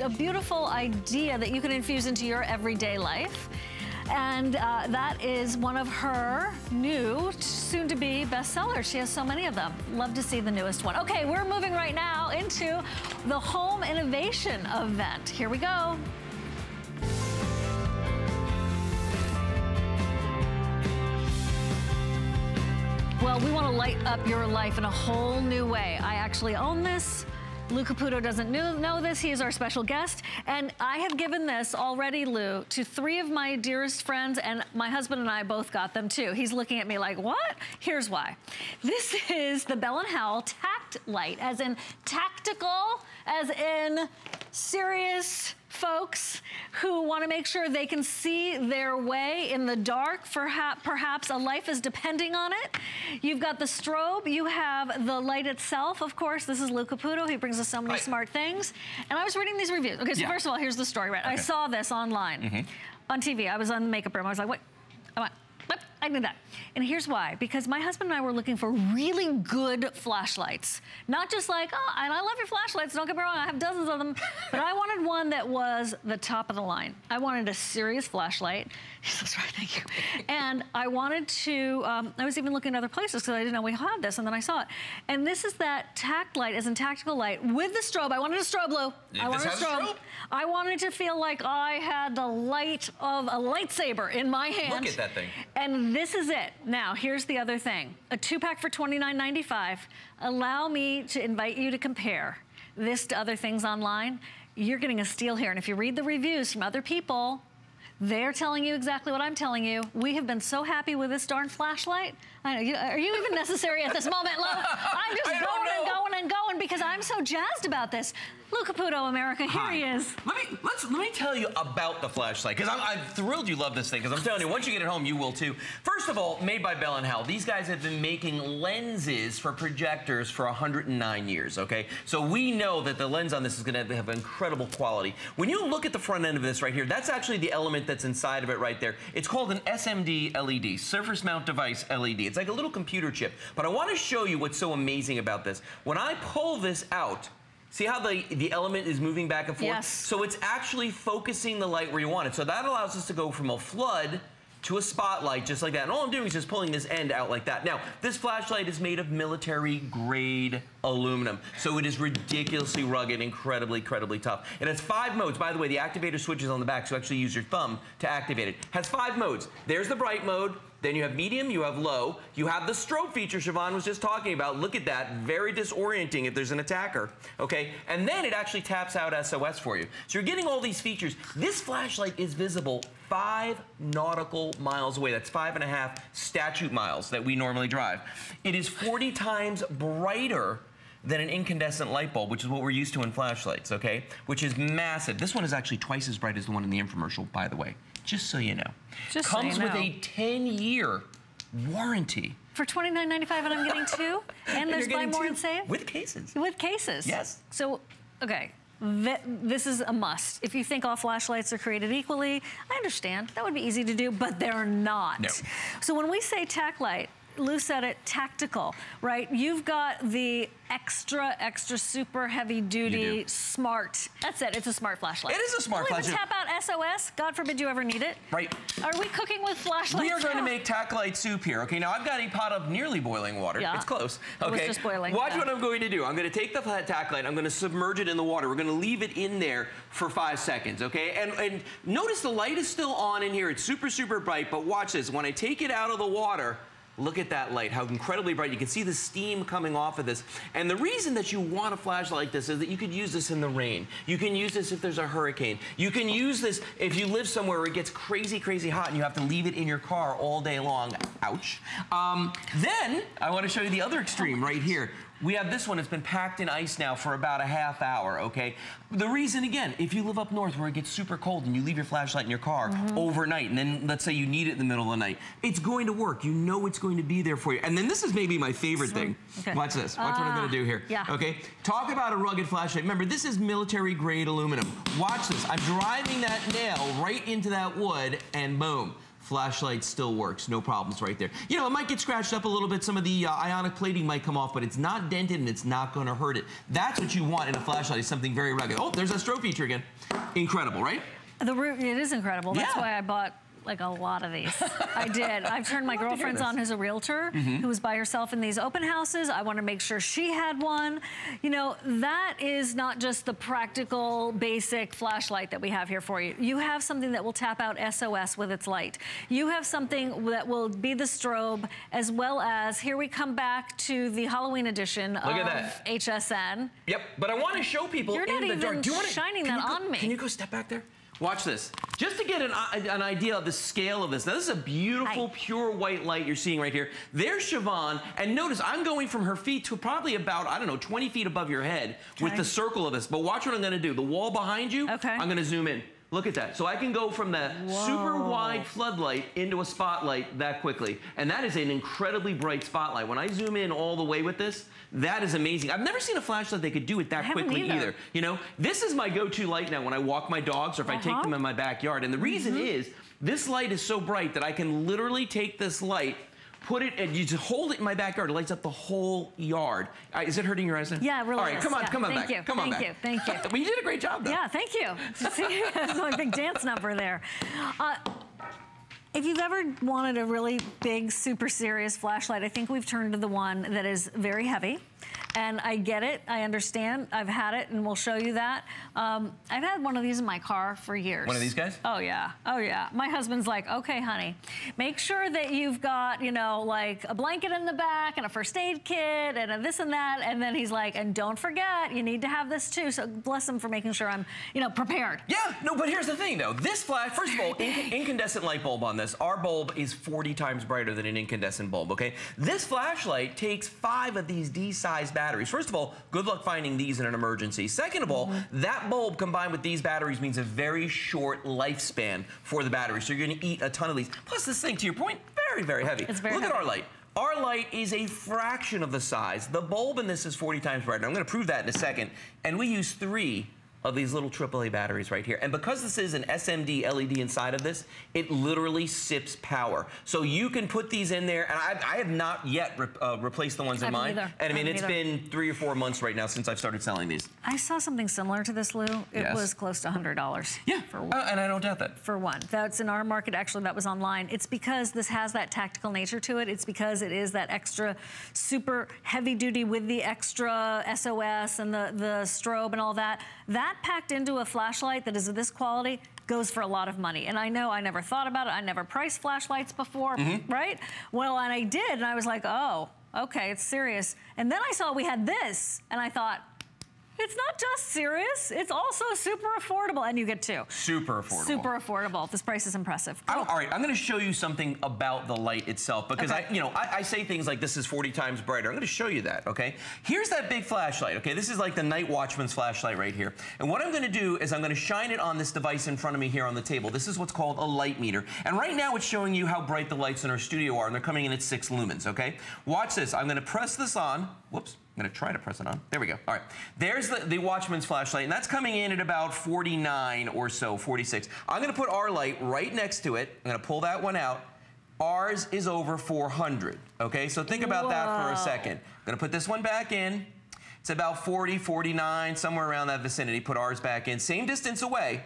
a beautiful idea that you can infuse into your everyday life. And uh, that is one of her new, soon to be bestsellers. She has so many of them. Love to see the newest one. Okay, we're moving right now into the home innovation event. Here we go. Well, we want to light up your life in a whole new way. I actually own this. Lou Caputo doesn't know this. He is our special guest. And I have given this already, Lou, to three of my dearest friends, and my husband and I both got them too. He's looking at me like, what? Here's why. This is the Bell & Howell Tac Light, as in tactical, as in serious, folks who want to make sure they can see their way in the dark. Perhaps a life is depending on it. You've got the strobe. You have the light itself, of course. This is Lou Caputo. He brings us so many Hi. smart things. And I was reading these reviews. Okay, so yeah. first of all, here's the story, right? Okay. I saw this online mm -hmm. on TV. I was on the makeup room. I was like, wait, I went, I knew that. And here's why. Because my husband and I were looking for really good flashlights. Not just like, oh, and I love your flashlights, don't get me wrong, I have dozens of them. but I wanted one that was the top of the line. I wanted a serious flashlight. That's right, thank you. and I wanted to, um, I was even looking at other places because I didn't know we had this, and then I saw it. And this is that tac light, as in tactical light, with the strobe. I wanted a strobe, Lou. I wanted a strobe. strobe. I wanted to feel like I had the light of a lightsaber in my hand. Look at that thing. And this is it. Now, here's the other thing. A two-pack for $29.95. Allow me to invite you to compare this to other things online. You're getting a steal here. And if you read the reviews from other people, they're telling you exactly what I'm telling you. We have been so happy with this darn flashlight. I know, you, are you even necessary at this moment, love? I'm just going and going and going because I'm so jazzed about this. Lou Caputo, America, here Hi. he is. Let me let's let me tell you about the flashlight because I'm, I'm, thrilled you love this thing because I'm telling you once you get it home you will too. First of all, made by Bell and Howell. These guys have been making lenses for projectors for 109 years. Okay, so we know that the lens on this is going to have incredible quality. When you look at the front end of this right here, that's actually the element that's inside of it right there. It's called an SMD LED, Surface Mount Device LED. It's like a little computer chip. But I want to show you what's so amazing about this. When I pull this out, See how the, the element is moving back and forth? Yes. So it's actually focusing the light where you want it. So that allows us to go from a flood to a spotlight just like that. And all I'm doing is just pulling this end out like that. Now, this flashlight is made of military grade aluminum. So it is ridiculously rugged, incredibly, incredibly tough. It has five modes. By the way, the activator switch is on the back, so actually use your thumb to activate it. Has five modes. There's the bright mode, then you have medium, you have low. You have the strobe feature Shivan was just talking about. Look at that, very disorienting if there's an attacker, okay? And then it actually taps out SOS for you. So you're getting all these features. This flashlight is visible five nautical miles away. That's five and a half statute miles that we normally drive. It is 40 times brighter than an incandescent light bulb, which is what we're used to in flashlights, okay? Which is massive. This one is actually twice as bright as the one in the infomercial, by the way just so you know. Just Comes so you know. with a 10-year warranty. For $29.95 and I'm getting two? And, and there's buy more and save? With cases. With cases. Yes. So, okay. This is a must. If you think all flashlights are created equally, I understand. That would be easy to do, but they're not. No. So when we say tac light, Lou said it, tactical, right? You've got the extra, extra super heavy duty, smart. That's it, it's a smart flashlight. It is a smart Will flashlight. tap out SOS, God forbid you ever need it. Right. Are we cooking with flashlights We are going now? to make tac light soup here. Okay, now I've got a pot of nearly boiling water. Yeah. It's close. Okay. It was just boiling. Watch yeah. what I'm going to do. I'm going to take the tac light, I'm going to submerge it in the water. We're going to leave it in there for five seconds, okay? And, and notice the light is still on in here. It's super, super bright, but watch this. When I take it out of the water, Look at that light, how incredibly bright. You can see the steam coming off of this. And the reason that you want a flashlight like this is that you could use this in the rain. You can use this if there's a hurricane. You can use this if you live somewhere where it gets crazy, crazy hot and you have to leave it in your car all day long. Ouch. Um, then, I want to show you the other extreme right here. We have this one, it's been packed in ice now for about a half hour, okay? The reason, again, if you live up north where it gets super cold and you leave your flashlight in your car mm -hmm. overnight, and then let's say you need it in the middle of the night, it's going to work. You know it's going to be there for you. And then this is maybe my favorite thing. Okay. Watch this. Watch uh, what I'm gonna do here. Yeah. Okay? Talk about a rugged flashlight. Remember, this is military grade aluminum. Watch this. I'm driving that nail right into that wood, and boom flashlight still works, no problems right there. You know, it might get scratched up a little bit, some of the uh, ionic plating might come off, but it's not dented and it's not gonna hurt it. That's what you want in a flashlight, is something very rugged. Oh, there's that strobe feature again. Incredible, right? The root, it is incredible. That's Yeah. why I bought like a lot of these. I did. I've turned my to girlfriend's on who's a realtor Mm-hmm. who was by herself in these open houses. I want to make sure she had one. You know, that is not just the practical, basic flashlight that we have here for you. You have something that will tap out SOS with its light. You have something that will be the strobe, as well as here we come back to the Halloween edition at of that. HSN. Yep, but I want to show people You're in not the even dark. Do you wanna, shining can that go- on me. Can you go step back there? Watch this. Just to get an, uh, an idea of the scale of this. Now, this is a beautiful, Hi. pure white light you're seeing right here. There's Shivan, and notice I'm going from her feet to probably about, I don't know, 20 feet above your head with the circle of this. But watch what I'm gonna do. The wall behind you, Okay. I'm gonna zoom in. Look at that. So I can go from that super wide floodlight into a spotlight that quickly. And that is an incredibly bright spotlight. When I zoom in all the way with this, that is amazing. I've never seen a flashlight that could do it that quickly either. either. You know, this is my go-to light now when I walk my dogs or if I take Uh-huh. them in my backyard. And the reason Mm-hmm. is this light is so bright that I can literally take this light, put it, and you just hold it in my backyard. It lights up the whole yard. Uh, is it hurting your eyes now? Yeah, it really All right, is. come on, Yeah, come on thank back. you, Come on thank back. you, thank you. well, you did a great job though. Yeah, thank you. See, that's my big dance number there. Uh, if you've ever wanted a really big, super serious flashlight, I think we've turned to the one that is very heavy. And I get it, I understand, I've had it, and we'll show you that. Um, I've had one of these in my car for years. One of these guys? Oh yeah, oh yeah. My husband's like, okay, honey, make sure that you've got, you know, like a blanket in the back and a first aid kit and a this and that. And then he's like, and don't forget, you need to have this too. So bless him for making sure I'm, you know, prepared. Yeah, no, but here's the thing though. This flash, first of all, inc- incandescent light bulb on this. Our bulb is 40 times brighter than an incandescent bulb, okay? This flashlight takes five of these D-sized batteries. First of all, good luck finding these in an emergency. Second of all, mm-hmm. that bulb combined with these batteries means a very short lifespan for the battery. So you're gonna eat a ton of these. Plus this thing, to your point, very, very heavy. It's very Look at our light. Our light is a fraction of the size. The bulb in this is 40 times brighter. I'm gonna prove that in a second. And we use three of these little AAA batteries right here. And because this is an SMD LED inside of this, it literally sips power. So you can put these in there, and I, I have not yet re uh, replaced the ones in mine. either. And I mean, it's haven't been three or four months right now since I've started selling these. I saw something similar to this, Lou. It Yes. was close to $100. Yeah, for Uh, and I don't doubt that. for one. That's in our market, actually, that was online. It's because this has that tactical nature to it. It's because it is that extra super heavy duty with the extra SOS and the, the strobe and all that. That packed into a flashlight that is of this quality goes for a lot of money. And I know I never thought about it. I never priced flashlights before, mm-hmm. right? Well, and I did, and I was like, oh, okay, it's serious. And then I saw we had this, and I thought, it's not just serious, it's also super affordable. And you get two. Super affordable. Super affordable. This price is impressive. Don't- all right, I'm going to show you something about the light itself because Okay. I, you know, I, I say things like this is 40 times brighter. I'm going to show you that. Okay. Here's that big flashlight. Okay, this is like the night watchman's flashlight right here. And what I'm going to do is I'm going to shine it on this device in front of me here on the table. This is what's called a light meter. And right now it's showing you how bright the lights in our studio are, and they're coming in at six lumens. Okay. Watch this. I'm going to press this on. Whoops. I'm gonna try to press it on. There we go. All right. There's the, the Watchman's flashlight, and that's coming in at about 49 or so, 46. I'm gonna put our light right next to it. I'm gonna pull that one out. Ours is over 400, okay? So think about that for a second. I'm gonna put this one back in. It's about 40, 49, somewhere around that vicinity. Put ours back in. Same distance away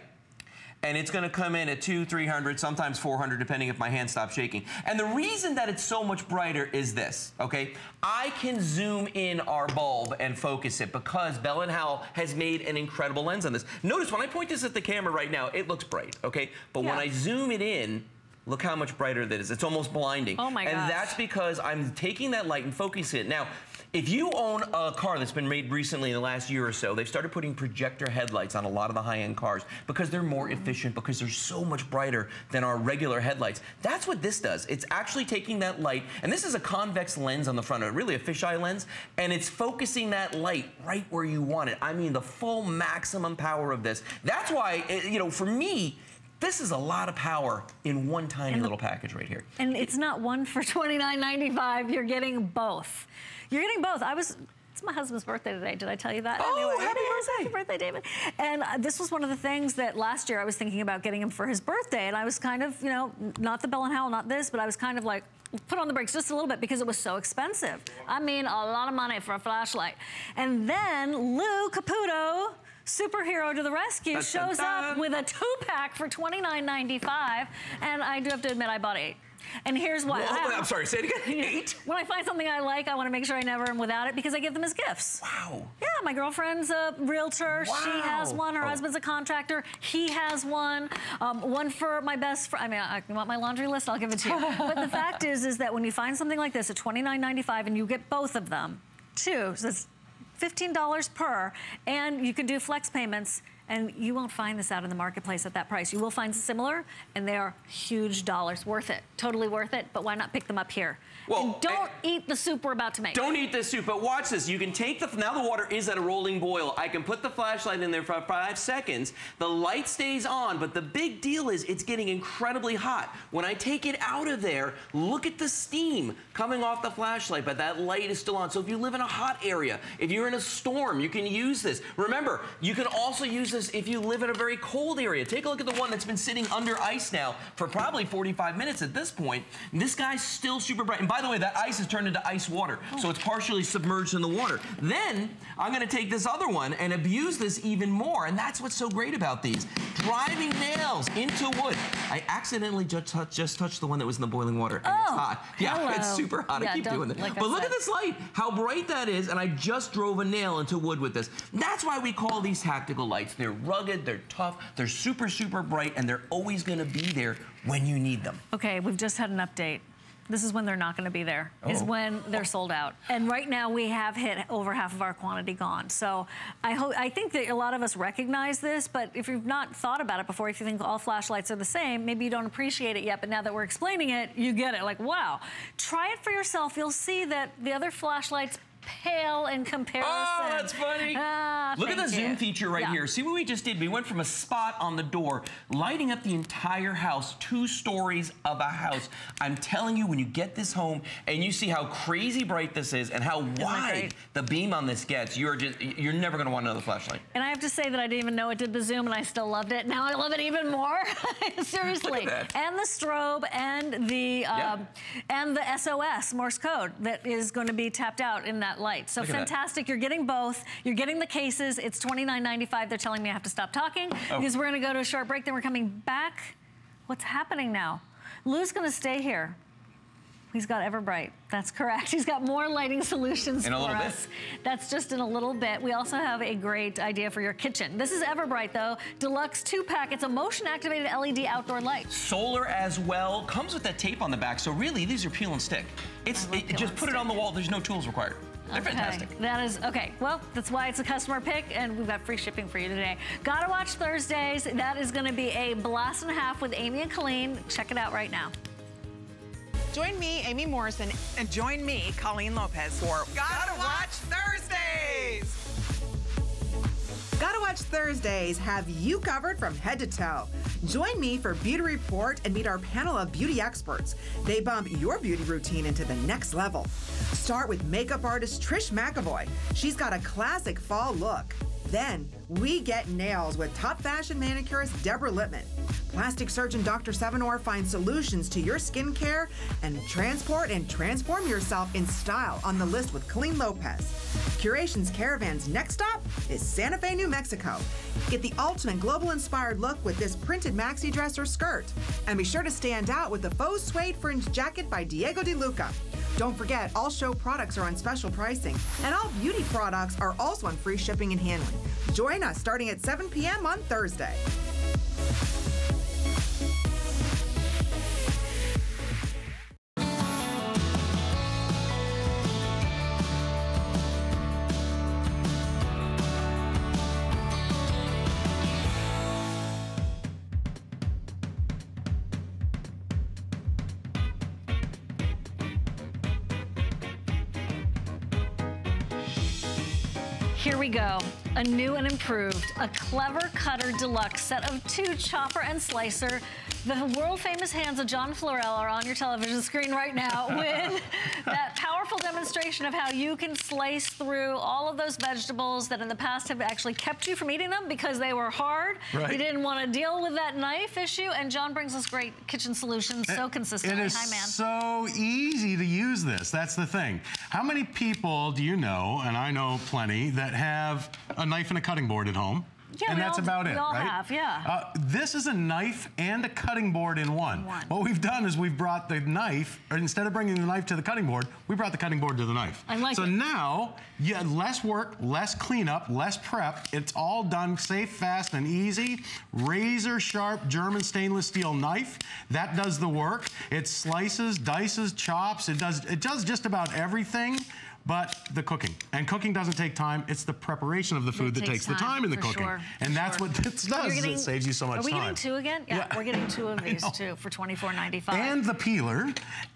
and it's going to come in at two, 300, sometimes 400, depending if my hand stops shaking. And the reason that it's so much brighter is this, okay? I can zoom in our bulb and focus it because Bell & Howell has made an incredible lens on this. Notice when I point this at the camera right now, it looks bright, okay? But when I zoom it in, Look how much brighter that is. It's almost blinding. Oh my And gosh. that's because I'm taking that light and focusing it. Now, if you own a car that's been made recently in the last year or so, they've started putting projector headlights on a lot of the high-end cars because they're more efficient, because they're so much brighter than our regular headlights. That's what this does. It's actually taking that light, and this is a convex lens on the front of it, really a fisheye lens, and it's focusing that light right where you want it. I mean, the full maximum power of this. That's why, eh, you know, for me, this is a lot of power in one tiny the- little package right here. And it's not one for $29.95. You're getting both. You're getting both. I was It's my husband's birthday today. Did I tell you that? Oh, anyway, happy birthday. Happy birthday, David. And uh, this was one of the things that last year I was thinking about getting him for his birthday. And I was kind of, you know, not the Bell and Howell, not this, but I was kind of like, put on the brakes just a little bit because it was so expensive. I mean, a lot of money for a flashlight. And then Lou Caputo, superhero to the rescue, Dun, dun, shows dun. up with a two-pack for $29.95. And I do have to admit, I bought eight. And here's why. Whoa, I- I'm sorry, say it again. Eight? when I find something I like, I want to make sure I never am without it because I give them as gifts. Wow. Yeah, my girlfriend's a realtor. She has one. Her Oh. husband's a contractor. He has one. Um, one for my best friend. I mean, I, you want my laundry list? I'll give it to you. but the fact is, is that when you find something like this at $29.95 and you get both of them, two, so it's $15 per, and you can do flex payments, and you won't find this out in the marketplace at that price. You will find similar, and they are huge dollars. Worth it. Totally worth it, but why not pick them up here? Well, and don't eh, eat the soup we're about to make. Don't eat this soup, but watch this. You can take the, now the water is at a rolling boil. I can put the flashlight in there for five seconds. The light stays on, but the big deal is it's getting incredibly hot. When I take it out of there, look at the steam coming off the flashlight, but that light is still on. So if you live in a hot area, if you're in a storm, you can use this. Remember, you can also use this if you live in a very cold area. Take a look at the one that's been sitting under ice now for probably 45 minutes at this point. This guy's still super bright. And by the way, that ice has turned into ice water, so it's partially submerged in the water. Then I'm gonna take this other one and abuse this even more, and that's what's so great about these. Driving nails into wood. I accidentally just, touched just touched the one that was in the boiling water, and it's Oh, hot. Yeah, hello. it's super hot. Yeah, I keep doing that. like but look at this light, how bright that is, and I just drove a nail into wood with this. That's why we call these tactical lights. They're rugged, they're tough, they're super, super bright, and they're always gonna be there when you need them. Okay, we've just had an update. This is when they're not going to be there. Is Oh. when they're sold out. And right now we have hit over half of our quantity gone. So I hope I think that a lot of us recognize this, but if you've not thought about it before, if you think all flashlights are the same, maybe you don't appreciate it yet. But now that we're explaining it, you get it. Like wow, try it for yourself. You'll see that the other flashlights pale in comparison. Oh, that's funny. Ah, Look at the thank zoom feature right Yeah. here. See what we just did? We went from a spot on the door, lighting up the entire house, two stories of a house. I'm telling you, when you get this home and you see how crazy bright this is and how that wide the beam on this gets, you're just you're never gonna want another flashlight. And I have to say that I didn't even know it did the zoom and I still loved it. Now I love it even more. Seriously. Look at that. And the strobe and the Yeah. um, and the SOS Morse code that is going to be tapped out in that light. So Look fantastic. You're getting both. You're getting the cases. It's $29.95. They're telling me I have to stop talking Oh. because we're going to go to a short break. Then we're coming back. What's happening now? Lou's going to stay here. He's got Everbright. That's correct. He's got more lighting solutions In a for little bit. us. That's just in a little bit. We also have a great idea for your kitchen. This is Everbright though, deluxe two pack. It's a motion activated LED outdoor light. Solar as well comes with that tape on the back. So really, these are peel and stick. It's it- just put it on the wall. There's no tools required. They're Okay, fantastic. That is okay. Well, that's why it's a customer pick, and we've got free shipping for you today. Gotta watch Thursdays. That is going to be a blast and a half with Amy and Colleen. Check it out right now. Join me, Amy Morrison, And join me, Colleen Lopez, for Gotta Watch Thursdays. Gotta Watch Thursdays have you covered from head to toe. Join me for Beauty Report and meet our panel of beauty experts. They bump your beauty routine into the next level. Start with makeup artist Trish McEvoy. She's got a classic fall look. Then we get nails with top fashion manicurist Deborah Lippmann. Plastic surgeon Dr. Sevenor finds solutions to your skincare and transport and transform yourself in style on the list with Colleen Lopez. Curation's Caravan's next stop is Santa Fe, New Mexico. Get the ultimate global inspired look with this printed maxi dress or skirt. And be sure to stand out with the faux suede fringe jacket by Diego De Luca. Don't forget, all show products are on special pricing, and all beauty products are also on free shipping and handling. Join us starting at 7 p.m. on Thursday. Go. A new and improved, a clever cutter deluxe set of two chopper and slicer The world famous hands of Jon Florell are on your television screen right now with that powerful demonstration of how you can slice through all of those vegetables that in the past have actually kept you from eating them because they were hard. Right. You didn't want to deal with that knife issue, and Jon brings us great kitchen solutions so consistently. It is Hi, man. so easy to use this. That's the thing. How many people do you know, and I know plenty, that have a knife and a cutting board at home? Yeah, and that's all- about it, right? have, yeah. Uh, this is a knife and a cutting board in one. One. What we've done is we've brought the knife, or instead of bringing the knife to the cutting board, we brought the cutting board to the knife. I like so it. now, you have less work, less cleanup, less prep. It's all done safe, fast, and easy. Razor sharp German stainless steel knife. That does the work. It slices, dices, chops. It does, it does just about everything but the cooking. And cooking doesn't take time. It's the preparation of the food that takes takes the time, in the cooking. sure, And that's sure. what this does. getting- it saves you so much time. Are we time. getting two again? Yeah, Yeah. we're getting two of these too for $24.95. and the peeler.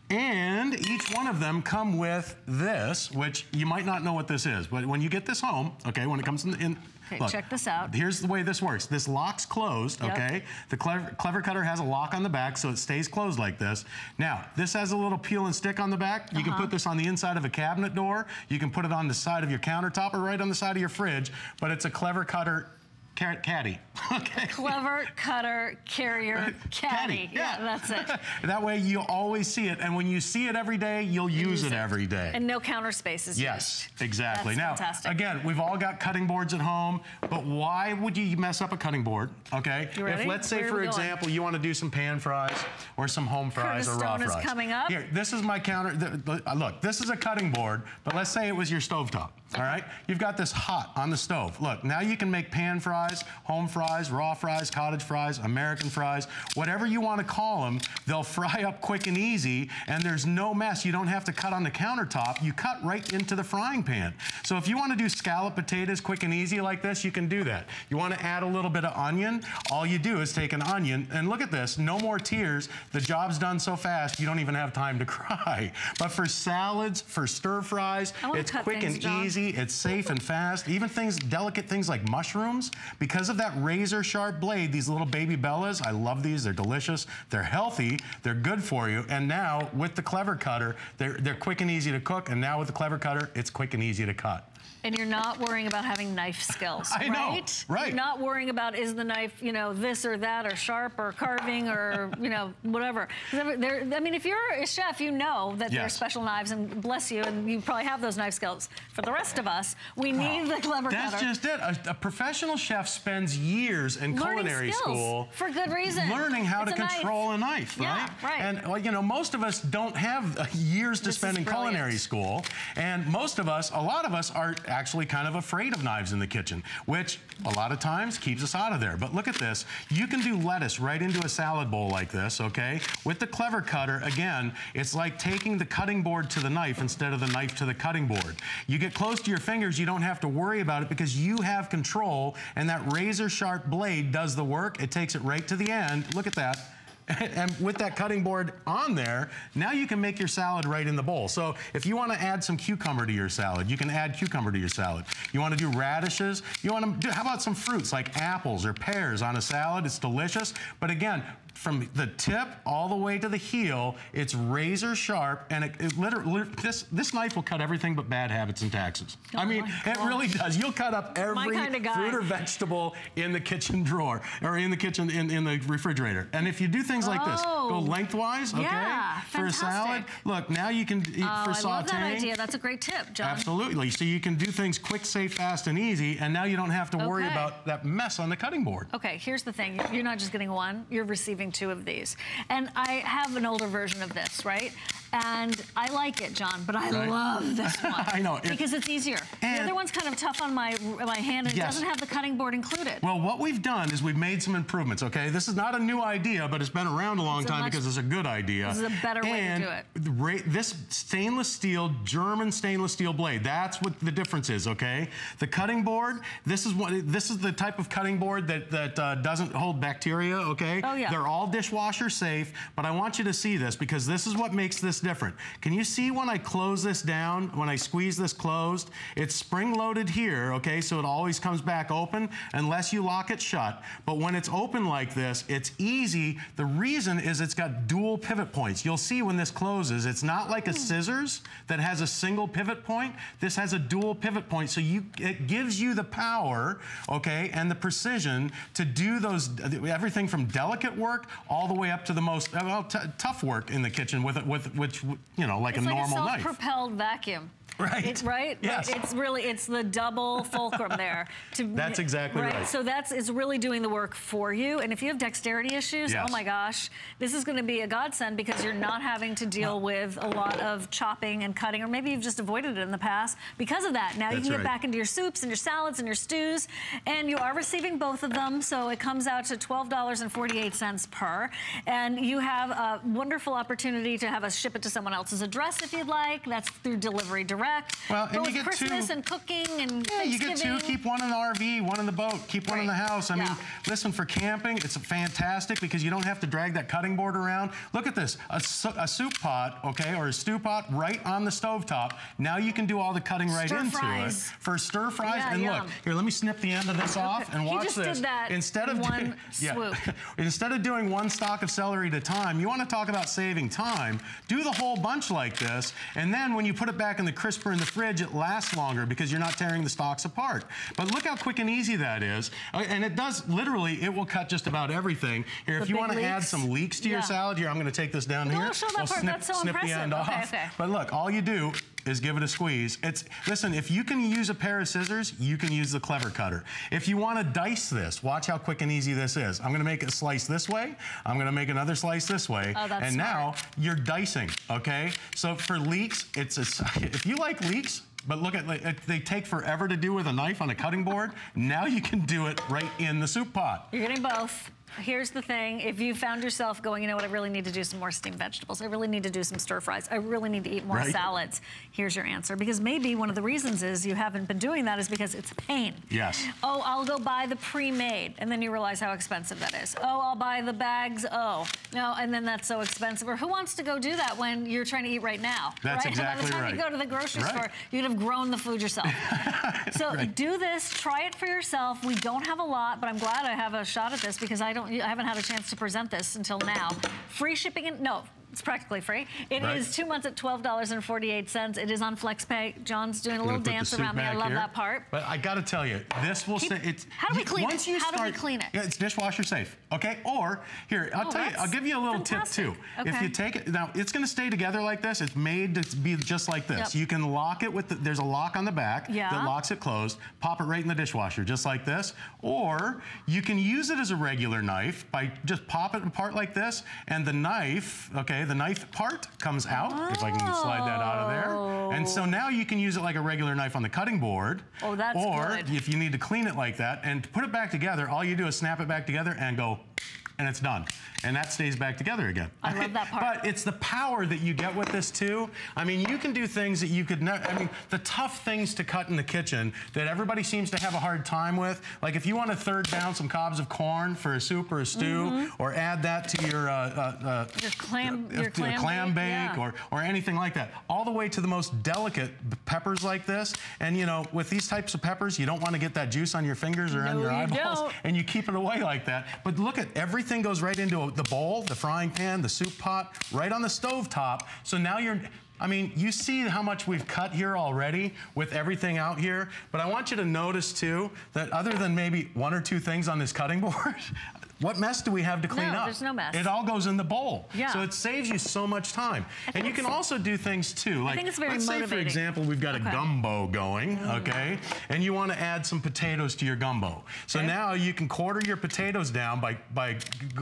And each one of them come with this, which you might not know what this is, but when you get this home, okay, when it comes in, in Okay, look, check this out. Here's the way this works. This lock's closed, Yep. okay? The clever, clever cutter has a lock on the back, so it stays closed like this. Now, this has a little peel and stick on the back. You Uh-huh. can put this on the inside of a cabinet door. You can put it on the side of your countertop or right on the side of your fridge, but it's a clever cutter car- caddy, okay? Clever cutter carrier caddy. Yeah, that's it. that way you always see it, and when you see it every day, you'll use, it, every day. And no counter spaces. Yes, used. exactly. That's now, fantastic. again, we've all got cutting boards at home, but why would you mess up a cutting board? Okay. You ready? If let's say, Where for example, you want to do some pan fries or some home fries Curtis or raw Stone is fries. coming up. Here, this is my counter. Uh, look, this is a cutting board, but let's say it was your stovetop. All right. You've got this hot on the stove. Look, now you can make pan fries, home fries, raw fries, cottage fries, American fries, whatever you want to call them. They'll fry up quick and easy, and there's no mess. You don't have to cut on the countertop. You cut right into the frying pan. So if you want to do scallop potatoes quick and easy like this, you can do that. You want to add a little bit of onion? All you do is take an onion, and look at this. No more tears. The job's done so fast, you don't even have time to cry. But for salads, for stir fries, it's quick and easy. It's safe and fast. Even things, delicate things like mushrooms, because of that razor sharp blade, these little baby bellas, I love these. They're delicious. They're healthy. They're good for you. And now with the clever cutter, they're, they're quick and easy to cook. And now with the clever cutter, it's quick and easy to cut. And you're not worrying about having knife skills, I know, right? right. You're not worrying about is the knife, you know, this or that or sharp or carving or, you know, whatever. I mean, if you're a chef, you know that there are special knives and bless you, and you probably have those knife skills. For the rest of us, we need the clever That's cutter. just it. A, a professional chef spends years in Learning culinary school for good reason. learning how It's to a knife. control a knife, Yeah, right? right. And well, you know, most of us don't have years to This spend in culinary school, and most of us, a lot of us, are actually kind of afraid of knives in the kitchen, which a lot of times keeps us out of there. But look at this. You can do lettuce right into a salad bowl like this, okay? With the clever cutter, again, it's like taking the cutting board to the knife instead of the knife to the cutting board. You get close to your fingers, you don't have to worry about it because you have control, and that razor sharp blade does the work. It takes it right to the end. Look at that. And with that cutting board on there, now you can make your salad right in the bowl. So if you want to add some cucumber to your salad, you can add cucumber to your salad. You want to do radishes? You want to do, how about some fruits like apples or pears on a salad? It's delicious. But again, from the tip all the way to the heel, it's razor sharp, and it, it literally this this knife will cut everything but bad habits and taxes. Oh I mean, Oh it really does. You'll cut up every fruit or vegetable in the kitchen drawer or in the kitchen in, in the refrigerator. And if you do things like this, Oh. go lengthwise, okay, Yeah, for a salad. Look, now you can eat Oh, for I sautéing. love that idea. That's a great tip, Jon. Absolutely. So you can do things quick, safe, fast, and easy, and now you don't have to worry Okay. about that mess on the cutting board. Okay, here's the thing. You're not just getting one, you're receiving two of these. And I have an older version of this, right? And I like it, Jon, but I Right. love this one. I know, it- because it's easier. the other one's kind of tough on my my hand and it doesn't have the cutting board included. Well, what we've done is we've made some improvements, okay? This is not a new idea, but it's been around a long It's a time much- because it's a good idea. This is a better way to do it. this stainless steel, German stainless steel blade, that's what the difference is, okay? The cutting board, this is what this is the type of cutting board that, that uh, doesn't hold bacteria, okay? Oh, yeah. They're all dishwasher safe, but I want you to see this because this is what makes this different. Can you see when I close this down, when I squeeze this closed? It's spring loaded here, okay, so it always comes back open unless you lock it shut. But when it's open like this, it's easy. The reason is it's got dual pivot points. You'll see when this closes, it's not like a hmm. scissors that has a single pivot point. This has a dual pivot point, so you it gives you the power, okay, and the precision to do those everything from delicate work all the way up to the most well, tough work in the kitchen with it with which you know like it's a like normal a self-propelled vacuum. Right. It, right? Yes. It's really, it's the double fulcrum there. To, That's exactly right. So that's, it's really doing the work for you. And if you have dexterity issues, oh Yes. oh my gosh, this is going to be a godsend because you're not having to deal with a lot of chopping and cutting, or maybe you've just avoided it in the past because of that. Now you That's can get right. back into your soups and your salads and your stews, and you are receiving both of them. So it comes out to $12.48 per. And you have a wonderful opportunity to have us ship it to someone else's address if you'd like. That's through Delivery Direct. Well, and you get Christmas two- and cooking and Yeah, you get two. Keep one in the RV, one in the boat. Keep one in the house. I Yeah. mean, listen, for camping, it's fantastic because you don't have to drag that cutting board around. Look at this, a, a soup pot, okay, or a stew pot right on the stove top. Now you can do all the cutting right Stir into fries. it for stir fries. Yeah, and look, here, let me snip the end of this off and watch just this. did that instead of one doing, yeah, swoop. instead of doing one stalk of celery at a time, you want to talk about saving time. Do the whole bunch like this, and then when you put it back in the crisper in the fridge, it lasts longer because you're not tearing the stalks apart. But look how quick and easy that is. Uh, And it does literally, it will cut just about everything. Here, The if you want to add some leeks to your salad, here, I'm going to take this down here. show that We'll part. snip, That's so snip the impressive. end Okay, off. okay. But look, all you do is give it a squeeze. It's listen, if you can use a pair of scissors, you can use the clever cutter. If you want to dice this, watch how quick and easy this is. I'm going to make a slice this way. I'm going to make another slice this way. Oh, that's and now you're dicing, okay? So for leeks, it's a, if you like leeks, but look at they take forever to do with a knife on a cutting board. now you can do it right in the soup pot. You're getting both. Here's the thing. If you found yourself going, you know what, I really need to do some more steamed vegetables. I really need to do some stir fries. I really need to eat more Right. salads. Here's your answer. Because maybe one of the reasons is you haven't been doing that is because it's a pain. Yes. Oh, I'll go buy the pre-made. And then you realize how expensive that is. Oh, I'll buy the bags. Oh, no, and then that's so expensive. Or who wants to go do that when you're trying to eat right now? That's right? exactly By the time right. you go to the grocery Right. store, you'd have grown the food yourself. So Right. do this, try it for yourself. We don't have a lot, but I'm glad I have a shot at this because I don't, I haven't had a chance to present this until now. Free shipping and no. It's practically free. It is Right. two months at $12.48. It is on FlexPay. Jon's doing a little gonna put the dance around me. I love here. that part. But I got to tell you, this will Keep- say it's. how do we clean it? You How do we clean it? Yeah, it's dishwasher safe. Okay. Or here, I'll Oh, tell you. I'll give you a little fantastic. tip too. Okay. If you take it now, it's going to stay together like this. It's made to be just like this. Yep. You can lock it with. The, there's a lock on the back Yeah. that locks it closed. Pop it right in the dishwasher, just like this. Or you can use it as a regular knife by just pop it apart like this, and the knife, okay, the knife part comes out. oh. If I can slide that out of there. And so now you can use it like a regular knife on the cutting board. Oh, that's or good. if you need to clean it like that and put it back together, all you do is snap it back together and go, and it's done. And that stays back together again. I love that part. but it's the power that you get with this too. I mean, you can do things that you could never, I mean, the tough things to cut in the kitchen that everybody seems to have a hard time with. Like if you want to third down some cobs of corn for a soup or a stew, or add that to your, uh, uh, uh, Your clam, uh, your a clam, bake, yeah. or, or anything like that. All the way to the most delicate peppers like this. And you know, with these types of peppers, you don't want to get that juice on your fingers or on your you eyeballs. And you keep it away like that. But look at everything goes right into the bowl, the frying pan, the soup pot, right on the stove top. So now you're I mean, you see how much we've cut here already with everything out here, but I want you to notice too that other than maybe one or two things on this cutting board, what mess do we have to clean No, up? there's no mess. It all goes in the bowl. Yeah. So it saves you so much time. And you can also do things too. Like think it's very let's say for example, we've got Okay. a gumbo going, Mm. okay? And you want to add some potatoes to your gumbo. So Okay. now you can quarter your potatoes down by by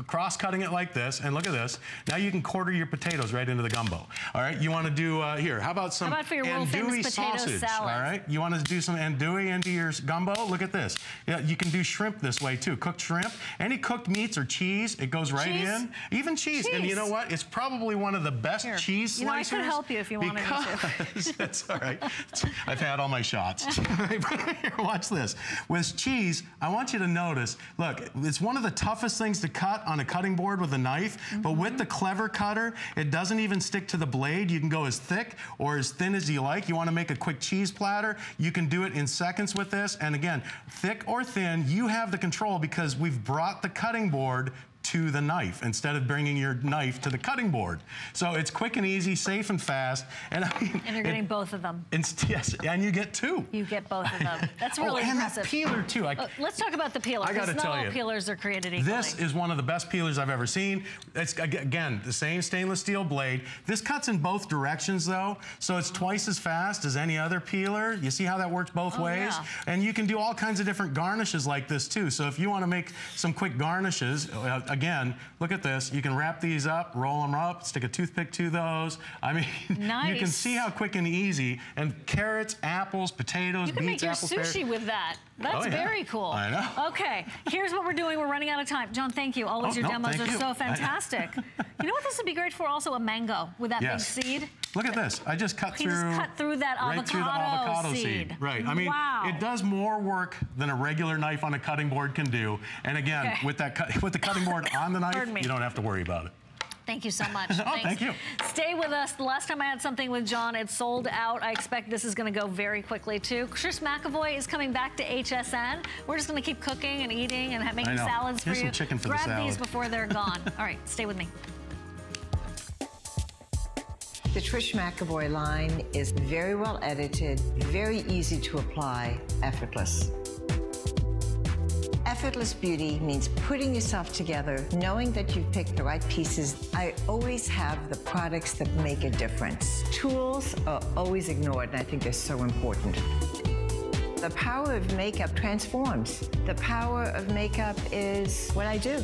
cross cutting it like this. And look at this. Now you can quarter your potatoes right into the gumbo. All right. You want to do uh, here? How about some How about for your andouille sausage? salad? All right. You want to do some andouille into your gumbo? Look at this. Yeah, you can do shrimp this way too. Cooked shrimp. Any cooked meats or cheese, it goes right Cheese? in. Even cheese. And you know what? It's probably one of the best Here. cheese You know, I slicers. could help you if you wanted me to. That's all right. I've had all my shots. Here, watch this. With cheese, I want you to notice, look, it's one of the toughest things to cut on a cutting board with a knife, but Mm-hmm. with the clever cutter, it doesn't even stick to the blade. You can go as thick or as thin as you like. You want to make a quick cheese platter, you can do it in seconds with this. And again, thick or thin, you have the control because we've brought the cutting board to the knife instead of bringing your knife to the cutting board. So it's quick and easy, safe and fast. And I mean, And you're it- getting both of them. yes, and you get two. You get both of them. That's really oh, and impressive. that peeler too. I, Uh, let's talk about the peeler. I gotta not tell all you, peelers are created equally. This is one of the best peelers I've ever seen. It's again the same stainless steel blade. This cuts in both directions though, so it's twice as fast as any other peeler. You see how that works both Oh, ways? yeah. And you can do all kinds of different garnishes like this too. So if you want to make some quick garnishes, uh, again, look at this. You can wrap these up, roll them up, stick a toothpick to those. I mean, you can see how quick and easy. And carrots, apples, potatoes, You can make beets, your apples, pears. sushi with that. That's Oh, yeah. very cool. I know. Okay, here's what we're doing. We're running out of time. Jon, thank you. Always Oh, your no, demos are you. so fantastic. you know what this would be great for? Also a mango with that Yes. big seed. Look at this. I just cut You through. just cut through that right through the avocado avocado seed. Right. I mean, Wow. it does more work than a regular knife on a cutting board can do. And again, Okay. with that cut, with the cutting board on the knife, you don't have to worry about it. Thank you so much. Oh, Thanks. thank you. Stay with us. The last time I had something with Jon, it sold out. I expect this is going to go very quickly too. Trish McEvoy is coming back to HSN. We're just going to keep cooking and eating and making salads Here's for some you. chicken for the Grab these before they're gone. All right, stay with me. The Trish McEvoy line is very well edited, very easy to apply, effortless. Effortless beauty means putting yourself together, knowing that you've picked the right pieces. I always have the products that make a difference. Tools are always ignored, and I think they're so important. The power of makeup transforms. The power of makeup is what I do.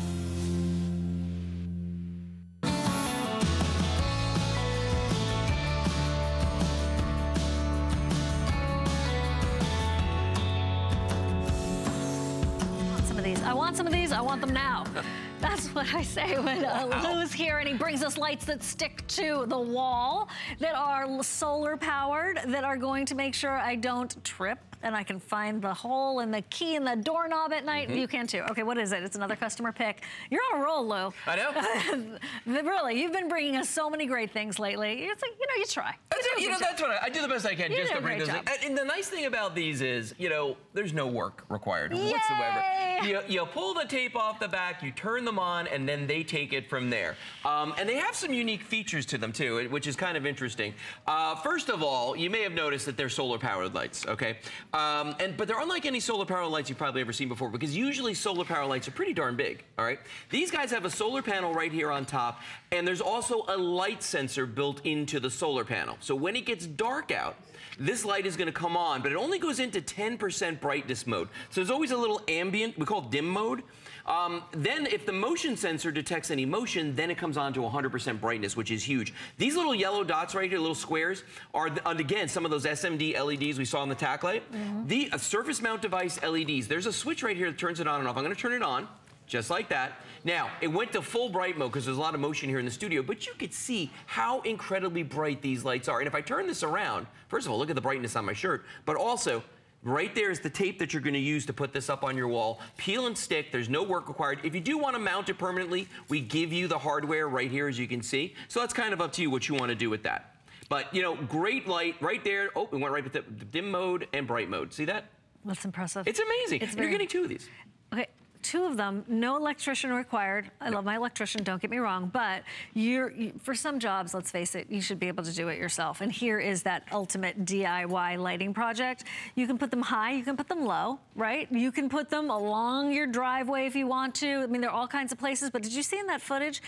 Want some of these. I want them now. That's what I say when uh, Lou's here and he brings us lights that stick to the wall, that are solar powered, that are going to make sure I don't trip and I can find the hole and the key and the doorknob at night. You can too. Okay, what is it? It's another customer pick. You're on a roll, Lou. I know. really, you've been bringing us so many great things lately. It's like, you know, you try. Do a. You know, job. that's what I, I do the best I can You just to bring those. job. And, and the nice thing about these is, you know, there's no work required Yay! whatsoever. You, you pull the tape off the back, you turn them on, and then they take it from there. Um, and they have some unique features to them too, which is kind of interesting. Uh, first of all, you may have noticed that they're solar powered lights. Okay, um, and but they're unlike any solar powered lights you've probably ever seen before because usually solar power lights are pretty darn big. All right, these guys have a solar panel right here on top, and there's also a light sensor built into the solar panel. So when it gets dark out, this light is going to come on, but it only goes into 10% brightness mode. So there's always a little ambient, we call dim mode. Um, then if the motion sensor detects any motion, then it comes on to 100% brightness, which is huge. These little yellow dots right here, little squares, are, the, again, some of those SMD LEDs we saw on the tac light. The uh, surface mount device LEDs, there's a switch right here that turns it on and off. I'm going to turn it on just like that. Now, it went to full bright mode because there's a lot of motion here in the studio, but you could see how incredibly bright these lights are. And if I turn this around, first of all, look at the brightness on my shirt, but also, right there is the tape that you're gonna use to put this up on your wall. Peel and stick, there's no work required. If you do wanna mount it permanently, we give you the hardware right here, as you can see. So that's kind of up to you what you wanna do with that. But, you know, great light right there. Oh, we went right with the dim mode and bright mode. See that? That's impressive. It's amazing. It's You're getting two of these. Okay, two of them, no electrician required. I love my electrician, don't get me wrong, but you're, you, for some jobs, let's face it, you should be able to do it yourself. And here is that ultimate DIY lighting project. You can put them high, you can put them low, right? You can put them along your driveway if you want to. I mean, there are all kinds of places, but did you see in that footage?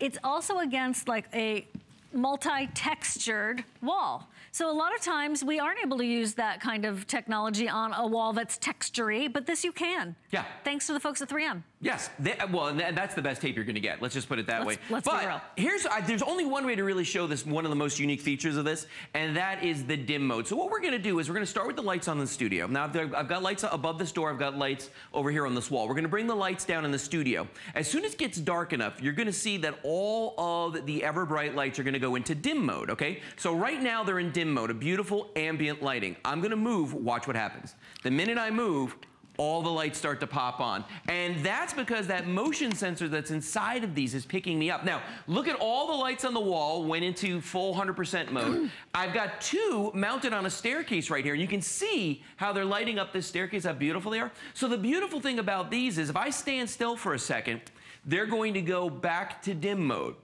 It's also against like a multi-textured wall. So a lot of times we aren't able to use that kind of technology on a wall that's textury, but this you can. Yeah. Thanks to the folks at 3M. Yes, they, well, and that's the best tape you're going to get. Let's just put it that Let's- way. let's be but real. here's uh, there's only one way to really show this one of the most unique features of this, and that is the dim mode. So what we're going to do is we're going to start with the lights on the studio. Now I've, I've got lights above this door. I've got lights over here on this wall. We're going to bring the lights down in the studio. As soon as it gets dark enough, you're going to see that all of the Everbright lights are going to go into dim mode. Okay, so right now they're in dim mode, a beautiful ambient lighting. I'm going to move. Watch what happens. The minute I move all the lights start to pop on. And that's because that motion sensor that's inside of these is picking me up. Now, look at all the lights on the wall went into full 100% mode. I've got two mounted on a staircase right here. You can see how they're lighting up this staircase, how beautiful they are. So the beautiful thing about these is if I stand still for a second, they're going to go back to dim mode.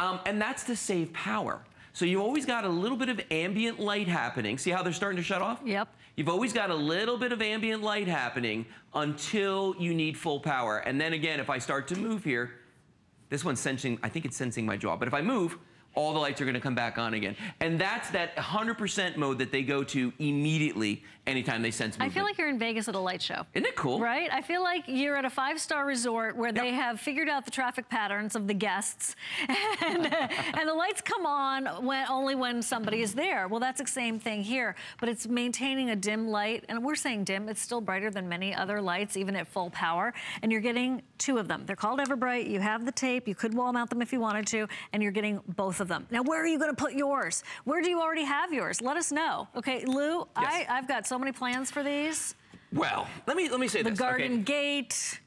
Um, and that's to save power. So you've always got a little bit of ambient light happening. See how they're starting to shut off? Yep. You've always got a little bit of ambient light happening until you need full power. And then again, if I start to move here, this one's sensing, I think it's sensing my jaw, but if I move, all the lights are gonna come back on again. And that's that 100% mode that they go to immediately anytime they sense I feel like you're in Vegas at a light show. Isn't it cool? Right? I feel like you're at a five-star resort where they have figured out the traffic patterns of the guests, and, and the lights come on when only when somebody is there. Well, that's the same thing here, but it's maintaining a dim light, and we're saying dim. It's still brighter than many other lights, even at full power. And you're getting two of them. They're called Everbright. You have the tape. You could wall mount them if you wanted to, and you're getting both of them. Now, where are you going to put yours? Where do you already have yours? Let us know. Okay, Lou, I, I've got so many plans for these. Well, let me let me say The this. garden okay? gate.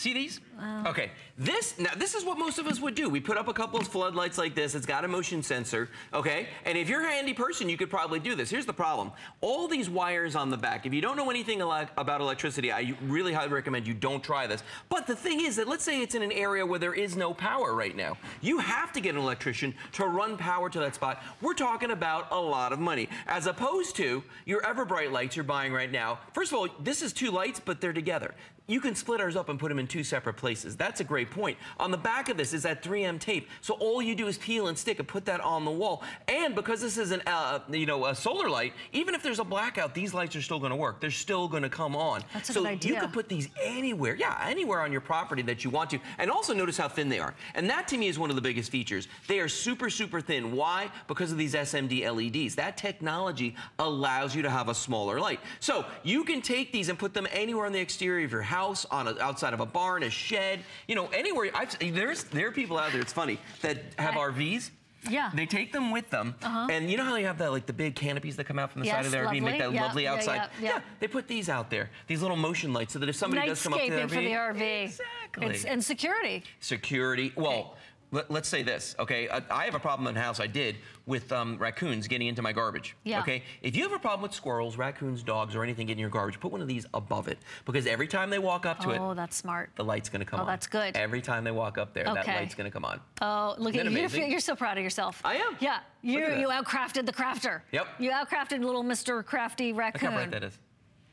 See these? Okay, this, now this is what most of us would do. We put up a couple of floodlights like this. It's got a motion sensor, okay? And if you're a handy person, you could probably do this. Here's the problem. All these wires on the back, if you don't know anything about electricity, I really highly recommend you don't try this. But the thing is that let's say it's in an area where there is no power right now. You have to get an electrician to run power to that spot. We're talking about a lot of money. As opposed to your Everbright lights you're buying right now. First of all, this is two lights, but they're together. You can split ours up and put them in two separate places. That's a great point. On the back of this is that 3M tape. So all you do is peel and stick and put that on the wall. And because this is an, uh, you know, a solar light, even if there's a blackout, these lights are still going to work. They're still going to come on. That's a so good idea. you could put these anywhere, yeah, anywhere on your property that you want to. And also notice how thin they are. And that to me is one of the biggest features. They are super, super thin. Why? Because of these SMD LEDs. That technology allows you to have a smaller light. So you can take these and put them anywhere on the exterior of your house, on a, outside of a barn, a shed, you know, anywhere. I've, there's there are people out there. It's funny that have I- RVs. Yeah. They take them with them, uh-huh. and you know how they have that like the big canopies that come out from the side of their RV, and make that lovely outside. yeah, yeah. they put these out there, these little motion lights, so that if somebody does come up to the RV, for the RV. Exactly. It's, and security. security. Well, let, us say this, okay? I, I have a problem in the house. I did with um, raccoons getting into my garbage. Yeah. Okay. If you have a problem with squirrels, raccoons, dogs, or anything getting in your garbage, put one of these above it because every time they walk up to Oh, it, that's smart. the light's going to come Oh, on. Oh, that's good. Every time they walk up there, okay. that light's going to come on. Oh, look at you. You're, you're so proud of yourself. I am. Yeah. You, you outcrafted the crafter. Yep. You outcrafted little Mr. Crafty Look Raccoon. how bright that is.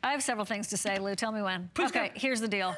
I have several things to say, Lou. Tell me when. Please okay, go. here's the deal.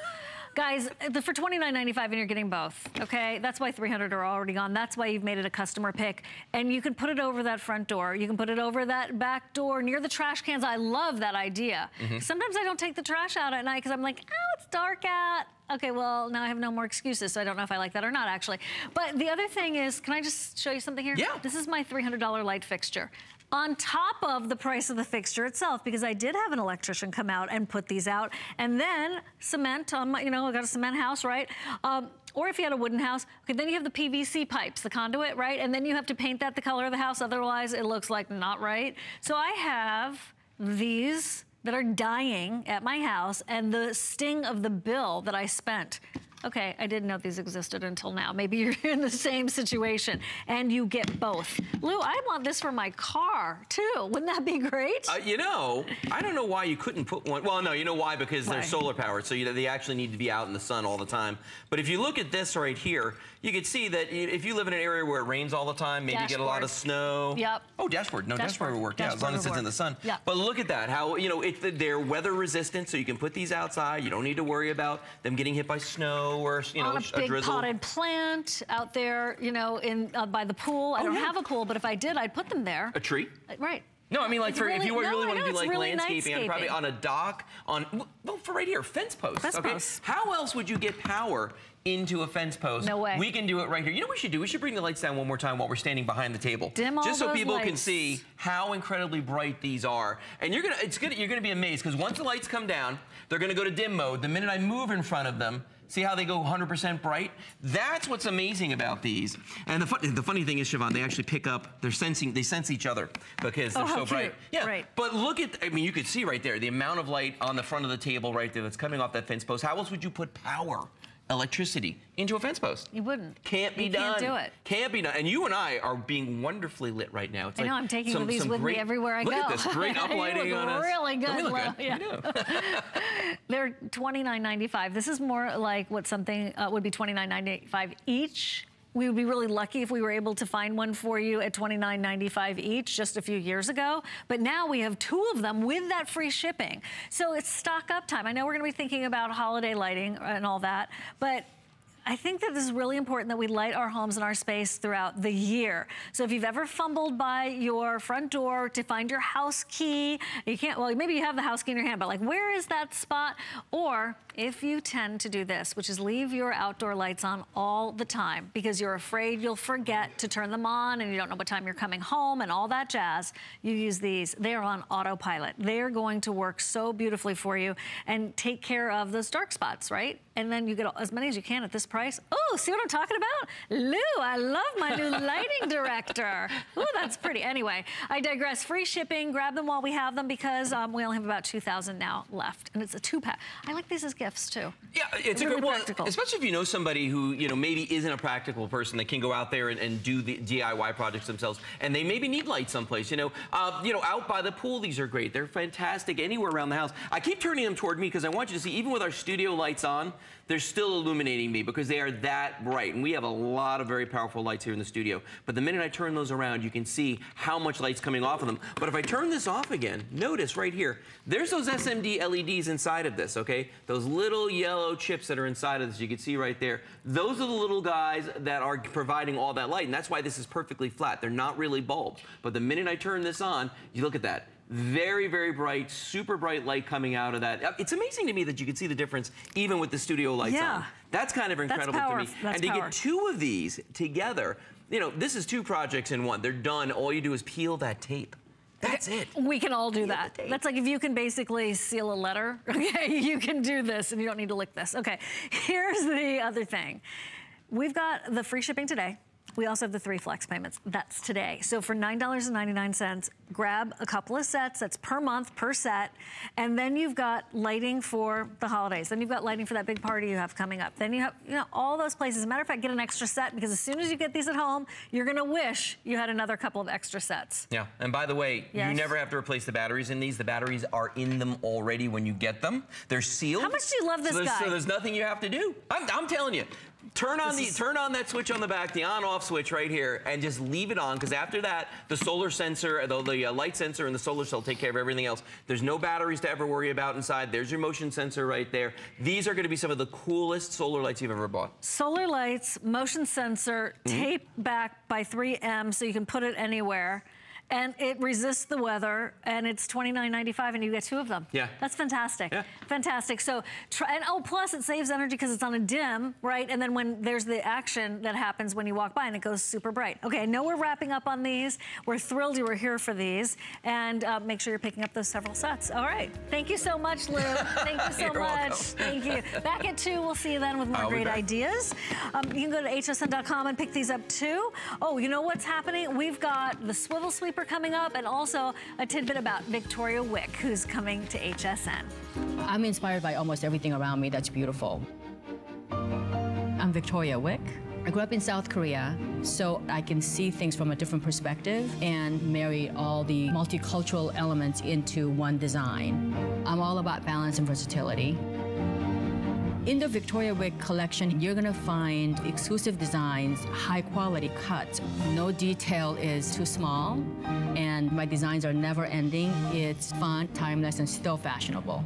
Guys, the, for $29.95 and you're getting both, okay? That's why 300 are already gone. That's why you've made it a customer pick. And you can put it over that front door. You can put it over that back door near the trash cans. I love that idea. Mm-hmm. Sometimes I don't take the trash out at night because I'm like, oh, it's dark out. Okay, well, now I have no more excuses, so I don't know if I like that or not, actually. But the other thing is, can I just show you something here? Yeah. This is my $300 light fixture. On top of the price of the fixture itself, because I did have an electrician come out and put these out, and then cement my, you know, I got a cement house, right? Um, or if you had a wooden house, okay, then you have the PVC pipes, the conduit, right? And then you have to paint that the color of the house, otherwise it looks like not right. So I have these that are dying at my house, and the sting of the bill that I spent Okay, I didn't know these existed until now. Maybe you're in the same situation and you get both. Lou, I want this for my car too. Wouldn't that be great? Uh, you know, I don't know why you couldn't put one. Well, no, you know why? Because Why? they're solar powered, so you, they actually need to be out in the sun all the time. But if you look at this right here, you can see that if you live in an area where it rains all the time, maybe you get a lot of snow. Yep. Oh, dashboard. No, dashboard, Dashboard. would work. Yeah, as long as it's in the sun. Yeah. But look at that. How you know it, they're weather resistant, so you can put these outside. You don't need to worry about them getting hit by snow or you know on a a big drizzle. potted plant out there, you know, in uh, by the pool. I Oh, don't yeah. have a pool, but if I did, I'd put them there. A tree. Uh, Right. No, I mean like It's for if you were no, really want to do like really landscaping, and probably on a dock, on well for right here, fence posts. Fence okay, posts. how else would you get power into a fence post? No way. We can do it right here. You know what we should do? We should bring the lights down one more time while we're standing behind the table, Dim all just so those people can see how incredibly bright these are. And you're gonna, it's gonna, you're gonna be amazed because once the lights come down, they're gonna go to dim mode. The minute I move in front of them. See how they go 100% bright? That's what's amazing about these. And the, fun, the funny thing is, Shivan, they actually pick up, they're sensing, they sense each other because they're Oh, so bright. cute. Yeah, Right. but look at, I mean, you could see right there the amount of light on the front of the table right there that's coming off that fence post. How else would you put power, electricity into a fence post? You wouldn't. Can't be You done. can't do it. Can't be done. And you and I are being wonderfully lit right now. It's I know, like I'm taking some- these some with me everywhere I look go. at this great You uplighting look on us. really we good, look Lo. Yeah. They're $29.95. This is more like what something uh, would be $29.95 each. We would be really lucky if we were able to find one for you at $29.95 each just a few years ago. But now we have two of them with that free shipping. So it's stock up time. I know we're going to be thinking about holiday lighting and all that, but I think that this is really important that we light our homes and our space throughout the year. So if you've ever fumbled by your front door to find your house key, you can't, well, maybe you have the house key in your hand, but like, where is that spot? Or if you tend to do this, which is leave your outdoor lights on all the time because you're afraid you'll forget to turn them on and you don't know what time you're coming home and all that jazz, you use these. They're on autopilot. They're going to work so beautifully for you and take care of those dark spots, right? And then you get as many as you can at this price. Oh, see what I'm talking about? Lou, I love my new lighting director. Oh, that's pretty. Anyway, I digress. Free shipping. Grab them while we have them because um, we only have about 2,000 now left. And it's a two pack. I like these as gifts too. Yeah, it's a Really good one, practical. especially if you know somebody who you know maybe isn't a practical person that can go out there and, and do the DIY projects themselves, and they maybe need light someplace. You know, uh, you know, out by the pool, these are great. They're fantastic anywhere around the house. I keep turning them toward me because I want you to see, even with our studio lights on, they're still illuminating me because they are that bright, and we have a lot of very powerful lights here in the studio. But the minute I turn those around, you can see how much light's coming off of them. But if I turn this off again, notice right here, there's those SMD LEDs inside of this. Okay, those little yellow chips that are inside of this, you can see right there. Those are the little guys that are providing all that light, and that's why this is perfectly flat. They're not really bulbs. But the minute I turn this on, you look at that. Very, very bright, super bright light coming out of that. Uh, It's amazing to me that you can see the difference even with the studio lights Yeah. on. That's kind of incredible to me. That's and to power. get two of these together, you know, this is two projects in one. They're done. All you do is peel that tape. That's it. We can all do that. That's like if you can basically seal a letter, okay, you can do this and you don't need to lick this. Okay, here's the other thing. We've got the free shipping today. We also have the three flex payments. That's today. So for $9.99, grab a couple of sets. That's per month, per set. And then you've got lighting for the holidays. Then you've got lighting for that big party you have coming up. Then you have, you know, all those places. As a matter of fact, get an extra set because as soon as you get these at home, you're going to wish you had another couple of extra sets. Yeah, and by the way, Yes. you never have to replace the batteries in these. The batteries are in them already when you get them. They're sealed. How much do you love this so there's, guy? So there's nothing you have to do. I'm, I'm telling you. Turn on the is- turn on that switch on the back, the on-off switch right here, and just leave it on. Because after that, the solar sensor, the, the uh, light sensor, and the solar cell take care of everything else. There's no batteries to ever worry about inside. There's your motion sensor right there. These are going to be some of the coolest solar lights you've ever bought. solar lights, motion sensor, Mm-hmm. tape back by 3M so you can put it anywhere. And it resists the weather, and it's $29.95, and you get two of them. Yeah. That's fantastic. Yeah. Fantastic. So, try, and oh, plus it saves energy because it's on a dim, right? And then when there's the action that happens when you walk by, and it goes super bright. Okay, I know we're wrapping up on these. We're thrilled you were here for these, and uh, make sure you're picking up those several sets. All right. Thank you so much, Lou. Thank you so much. welcome. Thank you. Back at two, we'll see you then with more I'll great ideas. Um, you can go to hsn.com and pick these up too. Oh, you know what's happening? We've got the swivel sweeper coming up and also a tidbit about Victoria Wieck, who's coming to HSN. I'm inspired by almost everything around me that's beautiful. I'm Victoria Wieck. I grew up in South Korea, so I can see things from a different perspective and marry all the multicultural elements into one design. I'm all about balance and versatility. In the Victoria Wieck collection, you're gonna find exclusive designs, high quality cuts. No detail is too small, and my designs are never ending. It's fun, timeless, and still fashionable.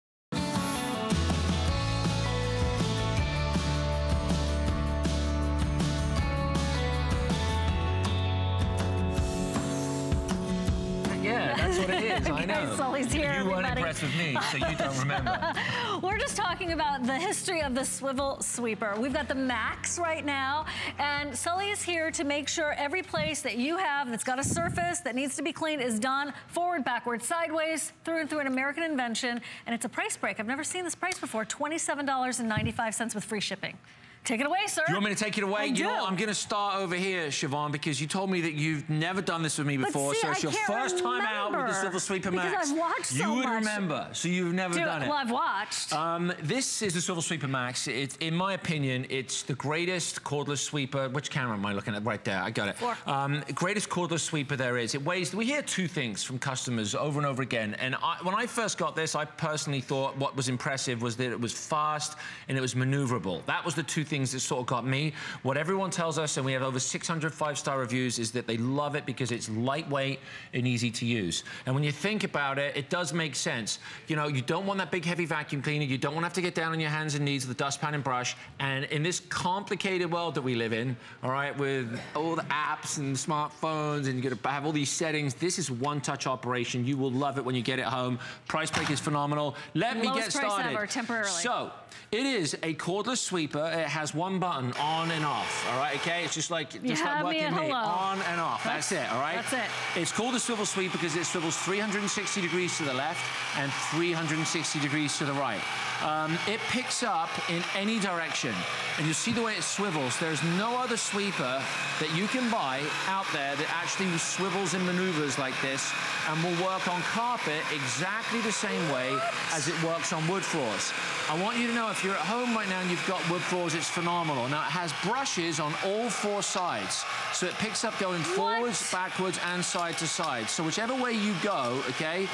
it is. I know. Sully's here, You weren't impressed with me, so you don't remember. We're just talking about the history of the swivel sweeper. We've got the Max right now, and Sully is here to make sure every place that you have that's got a surface that needs to be cleaned is done forward, backward, sideways, through and through an American invention, and it's a price break. I've never seen this price before, $27.95 with free shipping. Take it away, sir. You want me to take it away? I you do. know what? I'm going to start over here, Shivan, because you told me that you've never done this with me before. see, so it's I your first time out with the Swivel Sweeper because Max. I've watched you so would much. remember, so you've never Do- done it. Well, I've watched. Um, this is the Swivel Sweeper Max. It, in my opinion, it's the greatest cordless sweeper. Which camera am I looking at? Right there, I got it. Four. Um, greatest cordless sweeper there is. It weighs. We hear two things from customers over and over again. And I, when I first got this, I personally thought what was impressive was that it was fast and it was maneuverable. That was the two things that sort of got me. What everyone tells us, and we have over 600 five-star reviews, is that they love it because it's lightweight and easy to use. And when you think about it, it does make sense. You know, you don't want that big heavy vacuum cleaner. You don't want to have to get down on your hands and knees with a dustpan and brush. And in this complicated world that we live in, all right, with all the apps and smartphones and you got to have all these settings, this is one-touch operation. You will love it when you get it home. Price break is phenomenal. Let me Lowest get price started. ever, temporarily. So, it is a cordless sweeper. It has one button, on and off. All right, okay? It's just like just like working me, hello. on and off. That's, That's- it. All right. that's it. It's called a swivel sweep because it swivels 360 degrees to the left and 360 degrees to the right. Um, it picks up in any direction, and you see the way it swivels. There's no other sweeper that you can buy out there that actually swivels and maneuvers like this and will work on carpet exactly the same way as it works on wood floors. I want you to know if you're at home right now and you've got wood floors, it's phenomenal. Now it has brushes on all four sides, so it picks up going forwards, backwards, and side to side. So whichever way you go, okay,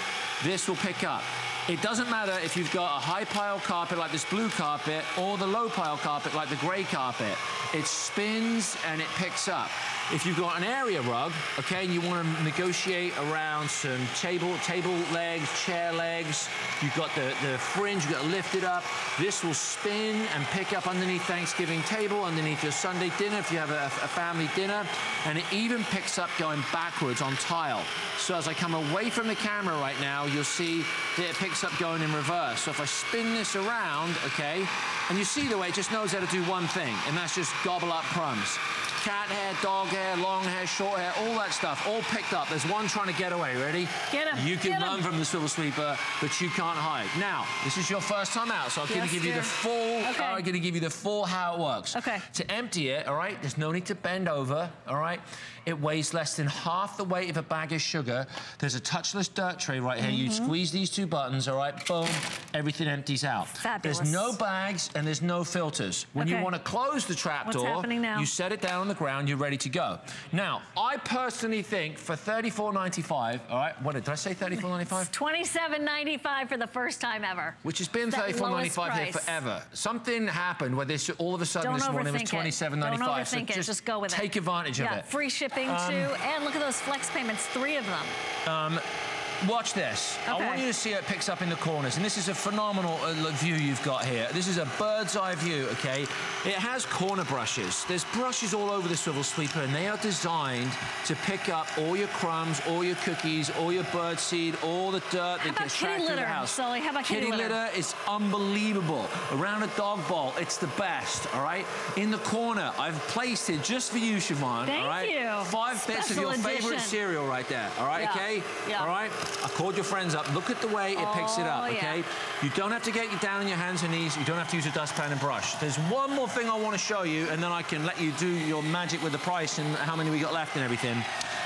this will pick up. It doesn't matter if you've got a high pile carpet like this blue carpet or the low pile carpet like the gray carpet. It spins and it picks up. If you've got an area rug, okay, and you want to negotiate around some table table legs, chair legs, you've got the, the fringe, you've got to lift it up. This will spin and pick up underneath Thanksgiving table, underneath your Sunday dinner if you have a, a family dinner, and it even picks up going backwards on tile. So as I come away from the camera right now, you'll see that it picks up going in reverse. So if I spin this around, okay, and you see the way it just knows how to do one thing, and that's just gobble up crumbs. Cat hair, dog hair, long hair, short hair, all that stuff, all picked up. There's one trying to get away. Ready? Get him, You can get run him. from the swivel sweeper, but you can't hide. Now, this is your first time out, so I'm going to give you the full. Okay. I'm going to give you the full how it works. Okay. To empty it, all right. There's no need to bend over. All right. It weighs less than half the weight of a bag of sugar. There's a touchless dirt tray right here. You Mhm. squeeze these two buttons, all right. Boom. Everything empties out. Fabulous. There's no bags and there's no filters. When you want to close the trap What's door, now? you set it down on the ground. You're ready to go. Now, I personally think for $34.95, all right. What did I say? $34.95. $27.95 for the first time ever. Which has been That thirty-four lowest ninety-five here forever. Something happened where this all of a sudden Don't this morning was overthink it. twenty-seven Don't ninety-five. overthink so it. Just go with take it. advantage yeah, of it. free shipping Um, too. And look at those flex payments, three of them. Um, watch this. I want you to see how it picks up in the corners. And this is a phenomenal uh, view you've got here. This is a bird's eye view, okay? It has corner brushes. There's brushes all over the swivel sweeper, and they are designed to pick up all your crumbs, all your cookies, all your bird seed, all the dirt that gets kitty tracked through the litter, house. Sully? How about kitty litter? litter is unbelievable. Around a dog bowl, it's the best, all right? In the corner, I've placed it just for you, Shivan, Thank all right? you. Five bits of Special your favorite cereal right there, all right, Yeah. okay? Yeah. All right? I called your friends up. Look at the way it picks it up, Oh, yeah. okay? You don't have to get you down on your hands and knees. You don't have to use a dustpan and brush. There's one more thing I want to show you, and then I can let you do your magic with the price and how many we got left and everything.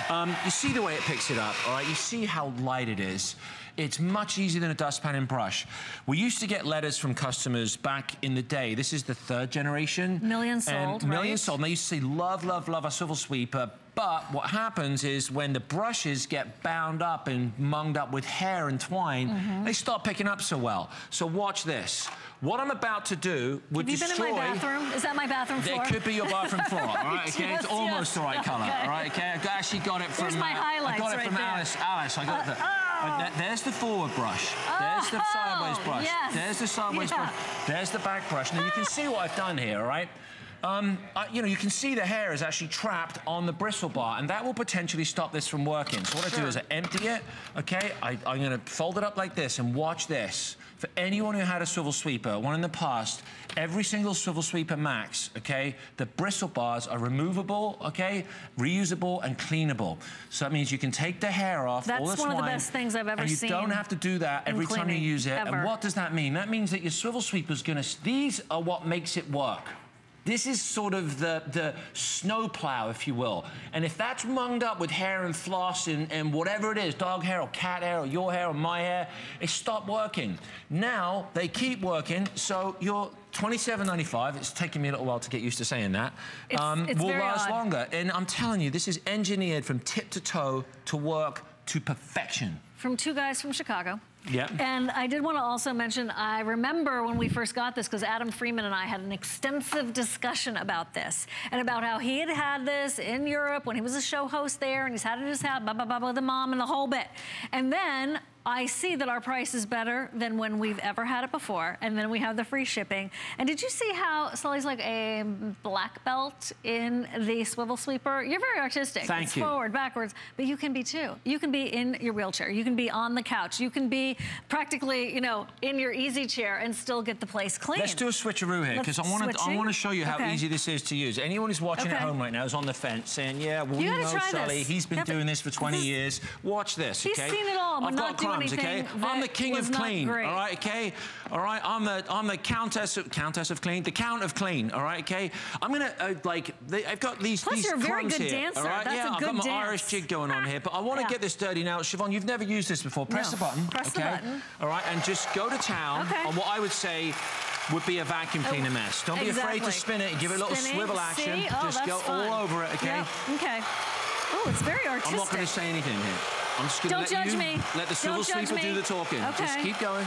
Um, you see the way it picks it up, all right? You see how light it is. It's much easier than a dustpan and brush. We used to get letters from customers back in the day. This is the third generation. Millions sold, Millions right? sold. And they used to say, love, love, love our swivel sweeper. But what happens is when the brushes get bound up and munged up with hair and twine, Mm-hmm. they start picking up so well. So watch this. What I'm about to do would Have you been destroy... in my bathroom? Is that my bathroom floor? It could be your bathroom floor, all right? Okay, it's almost yes. the right colour, Okay. all right? Okay, I got- actually got it from. Here's my uh, I got it right from there. Alice. Alice, I got Uh, it. oh. Uh, there's the forward brush. There's the Oh, sideways brush. yes. There's the sideways Yeah. brush. There's the back brush. Now you can see what I've done here, all right? Um, I, you know, you can see the hair is actually trapped on the bristle bar, and that will potentially stop this from working. So what I do is I empty it, okay? I, I'm going to fold it up like this and watch this. For anyone who had a swivel sweeper, one in the past, every single swivel sweeper max, okay, the bristle bars are removable, okay, reusable and cleanable. So that means you can take the hair off, all That's the one of the best things I've ever and you seen don't have to do that every time you use it. ever. And what does that mean? That means that your swivel sweeper's gonna, these are what makes it work. This is sort of the, the snowplow, if you will. And if that's munged up with hair and floss and, and whatever it is, dog hair or cat hair or your hair or my hair, it stopped working. Now they keep working, so your $27.95, it's taking me a little while to get used to saying that, um, It's- it's will last odd. longer. And I'm telling you, this is engineered from tip to toe to work to perfection. From two guys from Chicago. Yeah. And I did want to also mention, I remember when we first got this, because Adam Freeman and I had an extensive discussion about this and about how he had had this in Europe when he was a show host there and he's had it in his house, blah, blah, blah, blah, the mom and the whole bit. And then I see that our price is better than when we've ever had it before. And then we have the free shipping. And did you see how Sully's like a black belt in the swivel sweeper? You're very artistic. Thank it's you. forward, backwards, but you can be too. You can be in your wheelchair. You can be on the couch. You can be practically, you know, in your easy chair and still get the place clean. Let's do a switcheroo here because I want to I want to show you how Okay. easy this is to use. Anyone who's watching at home right now is on the fence saying, "Yeah, well, You we know Sully. this. He's been doing this for 20 years. Watch this, He's seen it all, but not crumbs, okay? I'm the king of clean, all right, okay? All right, I'm the I'm the countess of countess of clean, the count of clean, all right, okay? I'm gonna uh, like they, I've got these Plus, these you're a very good here, dancer. all right? That's yeah, a I've got my dance. Irish jig going on here, but I want to Yeah. get this dirty now. Shivan, you've never used this before. Press No. the button, Press the okay? button. All right, and just go to town Okay. on what I would say would be a vacuum cleaner Oh, mess. Don't be afraid to spin it give it a little Spinning, swivel action. Oh, just go fun. all over it, okay? Yep, Okay. Oh, it's very artistic. I'm not going to say anything here. I'm just going to Don't let judge you me. let the swivel sweeper do the talking. Just Okay. keep going.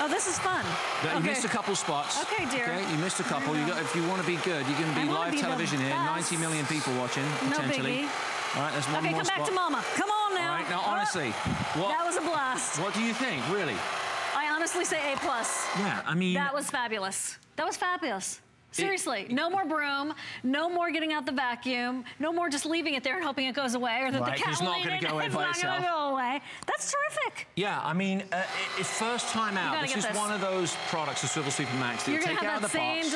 Oh, this is fun. Yeah, You missed a couple spots. Okay, dear. Okay, you missed a couple. You got, if you want to be good, you can I be live be television here. 90 million people watching No potentially. biggie. All right, there's one Okay, more come back spot. to mama. Come on now. All right, now Oh, honestly, what That was a blast. what do you think, really? I honestly say A plus. Yeah, I mean, That was fabulous. That was fabulous. Seriously, no more broom, no more getting out the vacuum, no more just leaving it there and hoping it goes away or that Right, the cat it's not will eat gonna it. go away it's by itself. go away. That's terrific. Yeah, I mean, uh, it- it's first time out. This is this. one of those products, the Swivel Sweeper Max, that you take out of the box. You're gonna out have that the same box.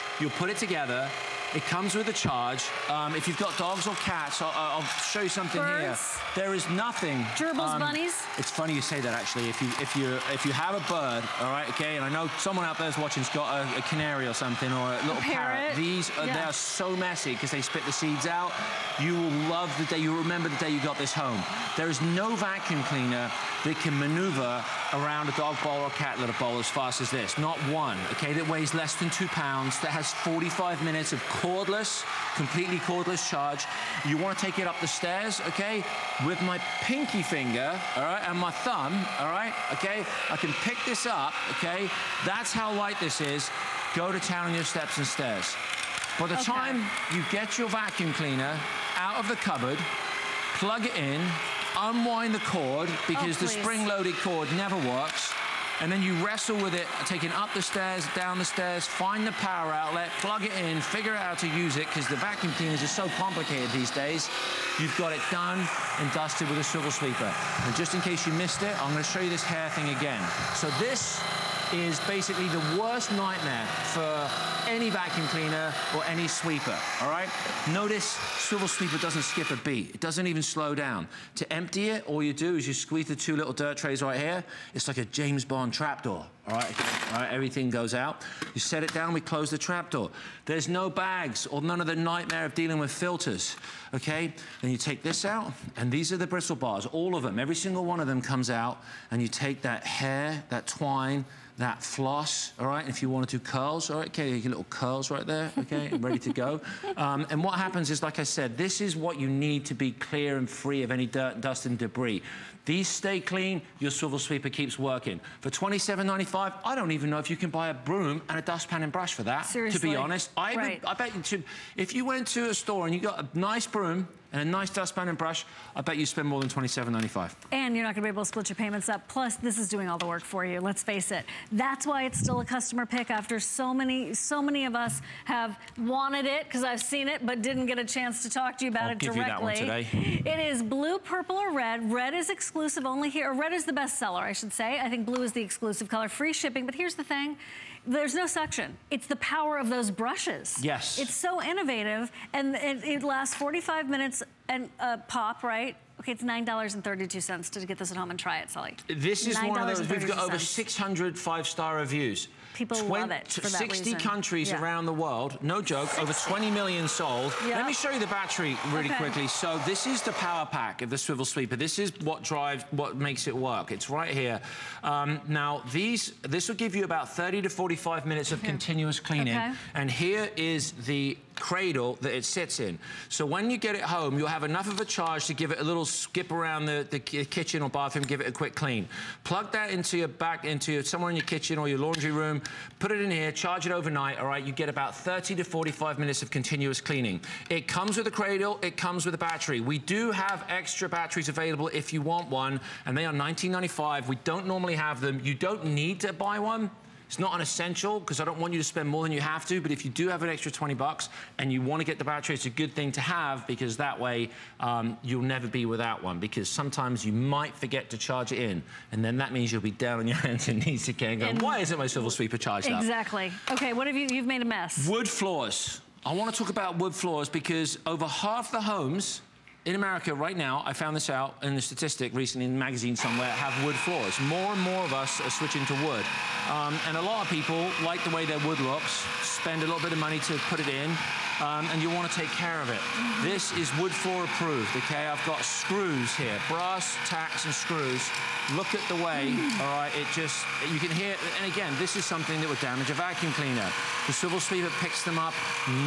delight. You'll put it together. It comes with a charge. Um, if you've got dogs or cats, I'll, I'll show you something Birds. here. There is nothing. um, Gerbils, bunnies. It's funny you say that actually. If you if you if you have a bird, all right, okay, and I know someone out there's watching's got a, a canary or something or a little parrot. These are, they are so messy because they spit the seeds out. You will love the day. You remember the day you got this home. There is no vacuum cleaner that can maneuver around a dog bowl or cat litter bowl as fast as this. Not one. Okay, that weighs less than two pounds. That has 45 minutes of cordless, completely cordless charge. You want to take it up the stairs, okay? With my pinky finger, all right, and my thumb, all right, okay? I can pick this up, okay? That's how light this is. Go to town on your steps and stairs. By the Okay. time you get your vacuum cleaner out of the cupboard, plug it in, unwind the cord because oh, the spring-loaded cord never works. And then you wrestle with it, taking up the stairs, down the stairs, find the power outlet, plug it in, figure out how to use it, because the vacuum cleaners are so complicated these days. You've got it done and dusted with a swivel sweeper. And just in case you missed it, I'm gonna show you this hair thing again. So this is basically the worst nightmare for any vacuum cleaner or any sweeper, all right? Notice swivel sweeper doesn't skip a beat. It doesn't even slow down. To empty it, all you do is you squeeze the two little dirt trays right here. It's like a James Bond trapdoor, all right? All right, everything goes out. You set it down, we close the trapdoor. There's no bags or none of the nightmare of dealing with filters, okay? Then you take this out, and these are the bristle bars, all of them. Every single one of them comes out, and you take that hair, that twine, that floss, all right? If you want to do curls, all right, okay, your little curls right there, okay, ready to go. Um, and what happens is, like I said, this is what you need to be clear and free of any dirt, dust, and debris. These stay clean, your swivel sweeper keeps working. For $27.95, I don't even know if you can buy a broom and a dustpan and brush for that, Seriously? to be honest. I, Right. I bet you, to, if you went to a store and you got a nice broom and a nice dustpan and brush, I bet you spend more than $27.95. And you're not gonna be able to split your payments up. Plus, this is doing all the work for you, let's face it. That's why it's still a customer pick after so many, so many of us have wanted it, because I've seen it, but didn't get a chance to talk to you about I'll it give you that directly. one today. It is blue, purple, or red. Red is exclusive only here, or red is the best seller, I should say. I think blue is the exclusive color, free shipping, but here's the thing. There's no suction. It's the power of those brushes. Yes. It's so innovative, and it, it lasts 45 minutes and uh, pop, right? Okay, it's $9.32 to get this at home and try it, Sully. This is one of those, we've got over $9.32. 600 five-star reviews. People love it for 60 reason. countries Yeah. around the world, no joke, over 20 million sold. Yeah. Let me show you the battery really Okay. quickly. So this is the power pack of the swivel sweeper. This is what drives, what makes it work. It's right here. Um, now these, this will give you about 30 to 45 minutes of continuous cleaning. Okay. And here is the cradle that it sits in. So when you get it home, you'll have enough of a charge to give it a little skip around the, the kitchen or bathroom, give it a quick clean. Plug that into your back, into your, somewhere in your kitchen or your laundry room, put it in here, charge it overnight, all right? You get about 30 to 45 minutes of continuous cleaning. It comes with a cradle, it comes with a battery. We do have extra batteries available if you want one, and they are $19.95. We don't normally have them. You don't need to buy one. It's not an essential because I don't want you to spend more than you have to, but if you do have an extra 20 bucks and you want to get the battery, it's a good thing to have because that way um, you'll never be without one because sometimes you might forget to charge it in and then that means you'll be down on your hands and knees again going, And- why isn't my swivel sweeper charged up? Exactly. Okay, what have you, you've made a mess. Wood floors. I want to talk about wood floors because over half the homes in America right now, I found this out in a statistic recently in a magazine somewhere, have wood floors. More and more of us are switching to wood. Um, and a lot of people like the way their wood looks, spend a little bit of money to put it in, um, and you want to take care of it. This is wood floor approved, okay? I've got screws here, brass, tacks, and screws. Look at the way, all right, it just, you can hear, and again, this is something that would damage a vacuum cleaner. The swivel sweeper picks them up,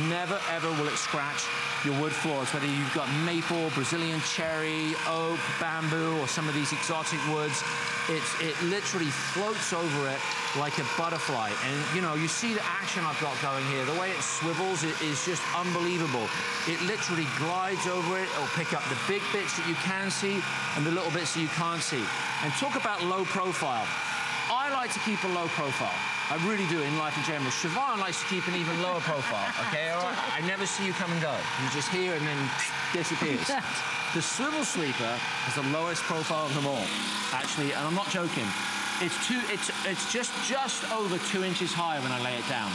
never ever will it scratch your wood floors, whether you've got maple, Brazilian cherry, oak, bamboo, or some of these exotic woods. It's, it literally floats over it like a butterfly. And, you know, you see the action I've got going here. The way it swivels it is just unbelievable. It literally glides over it. It'll pick up the big bits that you can see and the little bits that you can't see. And talk about low profile. I like to keep a low profile. I really do in life in general. Shivan likes to keep an even lower profile, okay? All right? I never see you come and go. You're just hear and then disappears. The swivel sweeper has the lowest profile of them all, actually, and I'm not joking. It's two, it's, it's just, just over two inches high when I lay it down.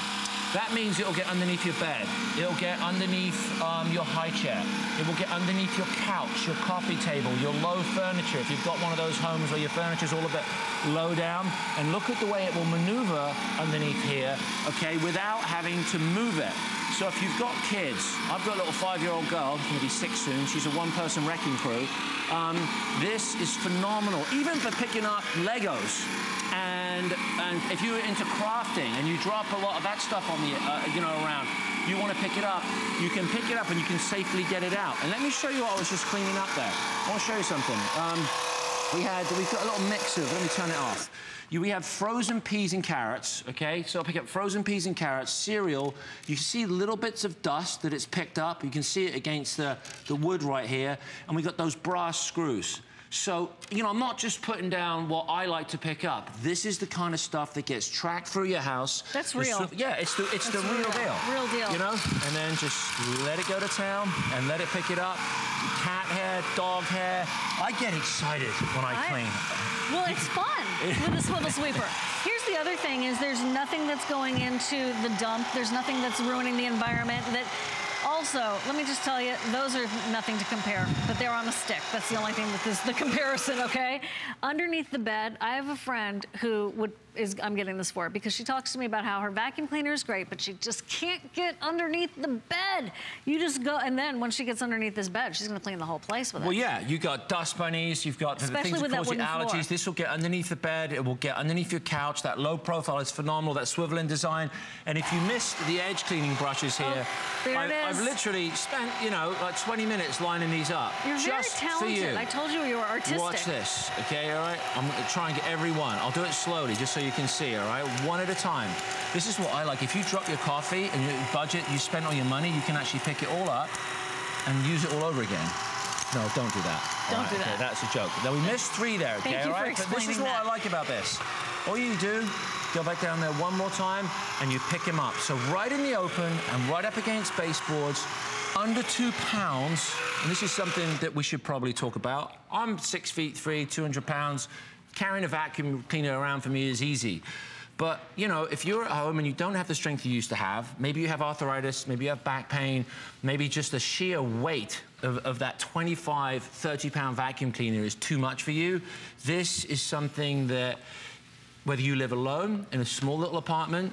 That means it'll get underneath your bed. It'll get underneath um, your high chair. It will get underneath your couch, your coffee table, your low furniture. If you've got one of those homes where your furniture's all a bit low down, and look at the way it will maneuver underneath here, okay, without having to move it. So if you've got kids, I've got a little five-year-old girl, she's gonna be six soon, she's a one-person wrecking crew. Um, this is phenomenal, even for picking up Legos. And, and if you're into crafting and you drop a lot of that stuff on the, uh, you know, around, you want to pick it up, you can pick it up and you can safely get it out. And let me show you what I was just cleaning up there. I want to show you something. Um, we had, we've got a little mix of, let me turn it off. You, we have frozen peas and carrots, okay? So I'll pick up frozen peas and carrots, cereal. You can see little bits of dust that it's picked up. You can see it against the, the wood right here. And we got those brass screws. So, you know, I'm not just putting down what I like to pick up. This is the kind of stuff that gets tracked through your house. That's The real. swi- yeah, it's the, it's the real, real. deal. Real deal. You know? And then just let it go to town and let it pick it up. Cat hair, dog hair. I get excited when I I- clean. Well, it's fun with a swivel sweeper. Here's the other thing is there's nothing that's going into the dump. There's nothing that's ruining the environment that also, let me just tell you, those are nothing to compare, but they're on a stick. That's the only thing that is the comparison, okay? Underneath the bed, I have a friend who would is I'm getting this for because she talks to me about how her vacuum cleaner is great, but she just can't get underneath the bed. You just go, and then when she gets underneath this bed, she's gonna clean the whole place with it. Well, yeah, you've got dust bunnies, you've got the Especially things with that cause you allergies. floor. This will get underneath the bed, it will get underneath your couch. That low profile is phenomenal, that swiveling design. And if you missed the edge cleaning brushes oh, here, Oh, there I, it is. I've literally spent, you know, like 20 minutes lining these up. You're very talented. For you. I told you you were artistic. Watch this, okay, all right? I'm gonna try and get every one. I'll do it slowly, just so you can see, all right? One at a time. This is what I like. If you drop your coffee and your budget, you spend all your money, you can actually pick it all up and use it all over again. No, don't do that. Don't right, do okay, that. that's a joke. Now, we missed three there, okay, Thank you all for right? But this is explaining what I like about this. All you do, go back down there one more time, and you pick him up. So right in the open and right up against baseboards, under two pounds, and this is something that we should probably talk about. I'm six feet three, 200 pounds. Carrying a vacuum cleaner around for me is easy. But, you know, if you're at home and you don't have the strength you used to have, maybe you have arthritis, maybe you have back pain, maybe just the sheer weight of, of that 25, 30 pound vacuum cleaner is too much for you, this is something that, whether you live alone in a small little apartment,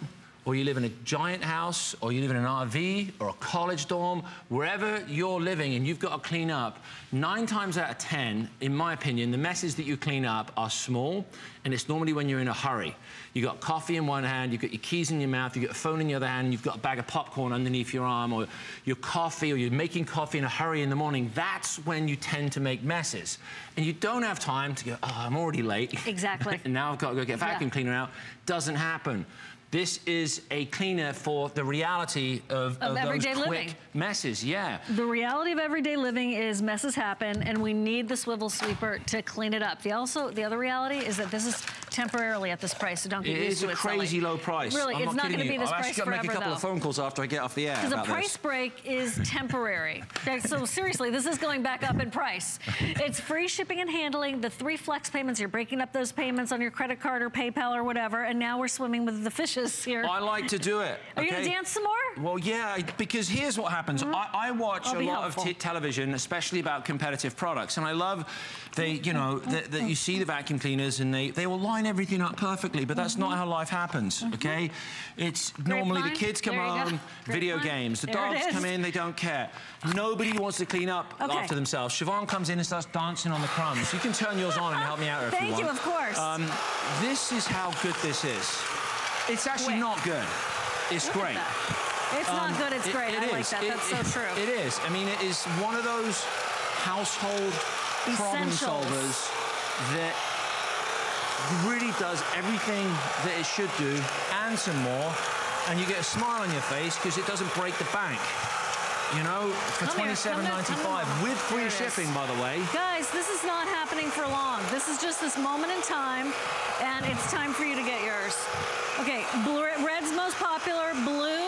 or you live in a giant house, or you live in an RV, or a college dorm, wherever you're living and you've got to clean up, nine times out of 10, in my opinion, the messes that you clean up are small, and it's normally when you're in a hurry. You've got coffee in one hand, you've got your keys in your mouth, you've got a phone in the other hand, and you've got a bag of popcorn underneath your arm, or your coffee, or you're making coffee in a hurry in the morning. That's when you tend to make messes. And you don't have time to go, oh, I'm already late. Exactly. and now I've got to go get a vacuum Yeah. cleaner out. Doesn't happen. This is a cleaner for the reality of, Of those everyday quick living. messes. Yeah. The reality of everyday living is messes happen, and we need the swivel sweeper to clean it up. The also the other reality is that this is temporarily at this price, so don't get It used is to a crazy low price. Really, I'm it's not, not going to be this I'm price actually got to make a couple though. of phone calls after I get off the air Because a price this. break is temporary. So seriously, this is going back up in price. It's free shipping and handling. The three flex payments, you're breaking up those payments on your credit card or PayPal or whatever, and now we're swimming with the fishes here. I like to do it. Are you gonna dance some more? Well, yeah, because here's what happens. Mm-hmm. I, I watch I'll a lot helpful. of television, especially about competitive products, and I love they, you know, mm-hmm. that that you see the vacuum cleaners and they, they will line everything up perfectly, but that's not mm-hmm. how life happens, okay? It's normally the kids come There you go. home, video Grapevine. games, the There dogs come in, they don't care. Nobody wants to clean up Okay. after themselves. Shivan comes in and starts dancing on the crumbs. You can turn yours on and help me out if you want. Thank you, of course. Um, this is how good this is. It's actually Quick. not good. It's Look great. It's not Um, good, it's it- great. it I like is. that. It- That's so it- true. It is. I mean, it is one of those household problem solvers that really does everything that it should do and some more. And you get a smile on your face because it doesn't break the bank. You know, for Come here, come here, come $27.95 with free There shipping, by the way. Guys, this is not happening for long. This is just this moment in time, and it's time for you to get yours. Okay, blue, red's most popular. Blue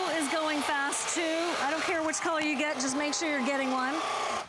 fast too. I don't care which color you get, just make sure you're getting one.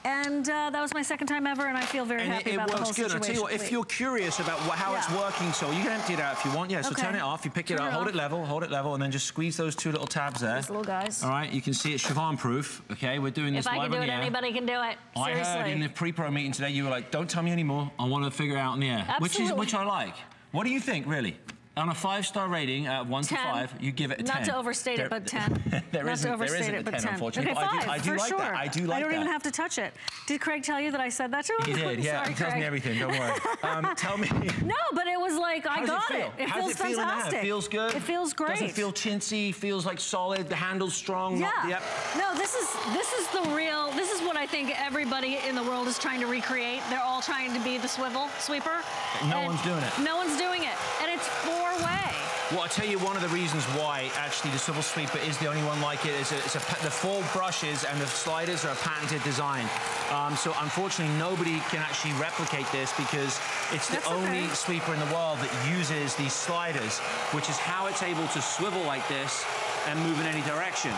And uh, that was my second time ever, and I feel very And happy it, it about the whole works good. situation. I'll tell you what, if you're curious about wha- how it's working, so you can empty it out if you want. Yeah, so Okay. turn it off, you pick it Turn up, it hold it level, hold it level, and then just squeeze those two little tabs there. These little guys. All right, you can see it's Shivan proof. Okay, we're doing this if I can do it, anybody can do it. I heard in the pre-pro meeting today, you were like, "Don't tell me anymore. I want to figure it out on the air," which is Absolutely. which I like. What do you think, really? On a five-star rating, uh, one to five, you give it a ten. Not to overstate There- it, but 10. there Not isn't, to overstate there isn't it, a but 10, 10. unfortunately. Okay, five, I do, I do for like sure. that. I do like that. I don't that. even have to touch it. Did Craig tell you that I said that to him? He did, yeah. Sorry, he tells Craig. me everything. Don't worry. Um, tell me. No, but it was like, I got it. Feel? it. How feels it feel fantastic. It feels good. It feels great. Doesn't feel chintzy. Feels like solid. The handle's strong. Yeah. Not, yep. No, this is this is the real. This is what I think everybody in the world is trying to recreate. They're all trying to be the swivel sweeper. No one's doing it. No one's doing it, and it's four way. Well, I'll tell you one of the reasons why actually the swivel sweeper is the only one like it is a, it's a, the four brushes and the sliders are a patented design. Um, so unfortunately, nobody can actually replicate this because it's the That's only okay. sweeper in the world that uses these sliders, which is how it's able to swivel like this and move in any direction.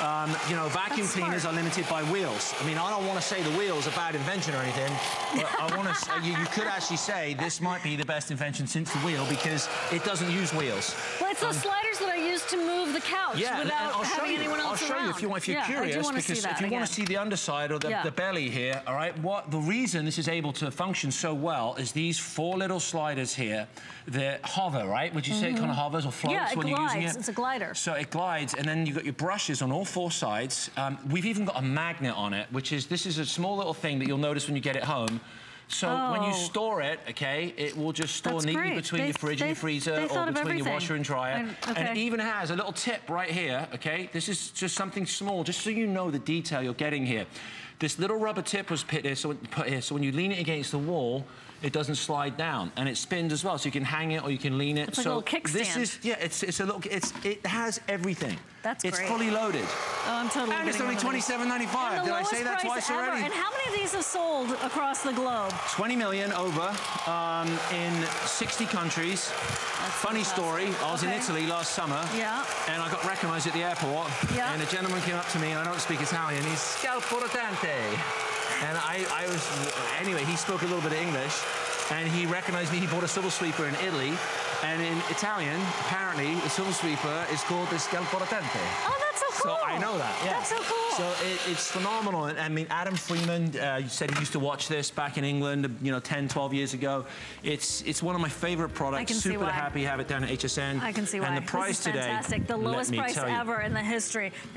Um, you know, vacuum That's cleaners smart. are limited by wheels. I mean, I don't want to say the wheel's a bad invention or anything, but I want to. You, you could actually say this might be the best invention since the wheel because it doesn't use wheels. Well, it's those sliders that I use to move the couch Yeah, without and I'll show having you. anyone I'll show around. you if you want, if you're yeah, curious, I do want to because if you again. want to see the underside or the, Yeah. the belly here, all right, what the reason this is able to function so well is these four little sliders here that hover, right? Would you say it kind of hovers or floats Mm-hmm. Yeah, when you're using glides. it? It's a glider. So it glides, and then you've got your brushes on all four sides. Um, we've even got a magnet on it, which is this is a small little thing that you'll notice when you get it home. So when you Oh. store it, okay, it will just store That's neatly great. between They- your fridge they- and your freezer or between your washer and dryer. And- And it even has a little tip right here, okay? This is just something small, just so you know the detail you're getting here. This little rubber tip was put here, so, put here, so when you lean it against the wall, it doesn't slide down, and it spins as well. So you can hang it or you can lean it. It's like a so little this is yeah, it's it's a little it's it has everything. That's it's great. fully loaded. Oh, I'm totally And it's only one of these. twenty-seven ninety-five. Did I say that twice ever. already? And how many of these have sold across the globe? 20 million over um, in 60 countries. Funny story, I was in Italy last summer Yeah. and I got recognized at the airport Yeah. and a gentleman came up to me and I don't speak Italian, he's scalportante. And I, I was, anyway, he spoke a little bit of English and he recognized me, he bought a swivel sweeper in Italy and in Italian, apparently, the swivel sweeper is called the scalportante. Oh, that's so cool. So I know that, yeah. That's so cool. So it, it's phenomenal. And I mean, Adam Freeman uh, said he used to watch this back in England, you know, 10, 12 years ago. It's it's one of my favorite products. I can see Super why. happy to have it down at HSN. I can see why. And the price this is today, fantastic. The lowest price ever in the history. Thank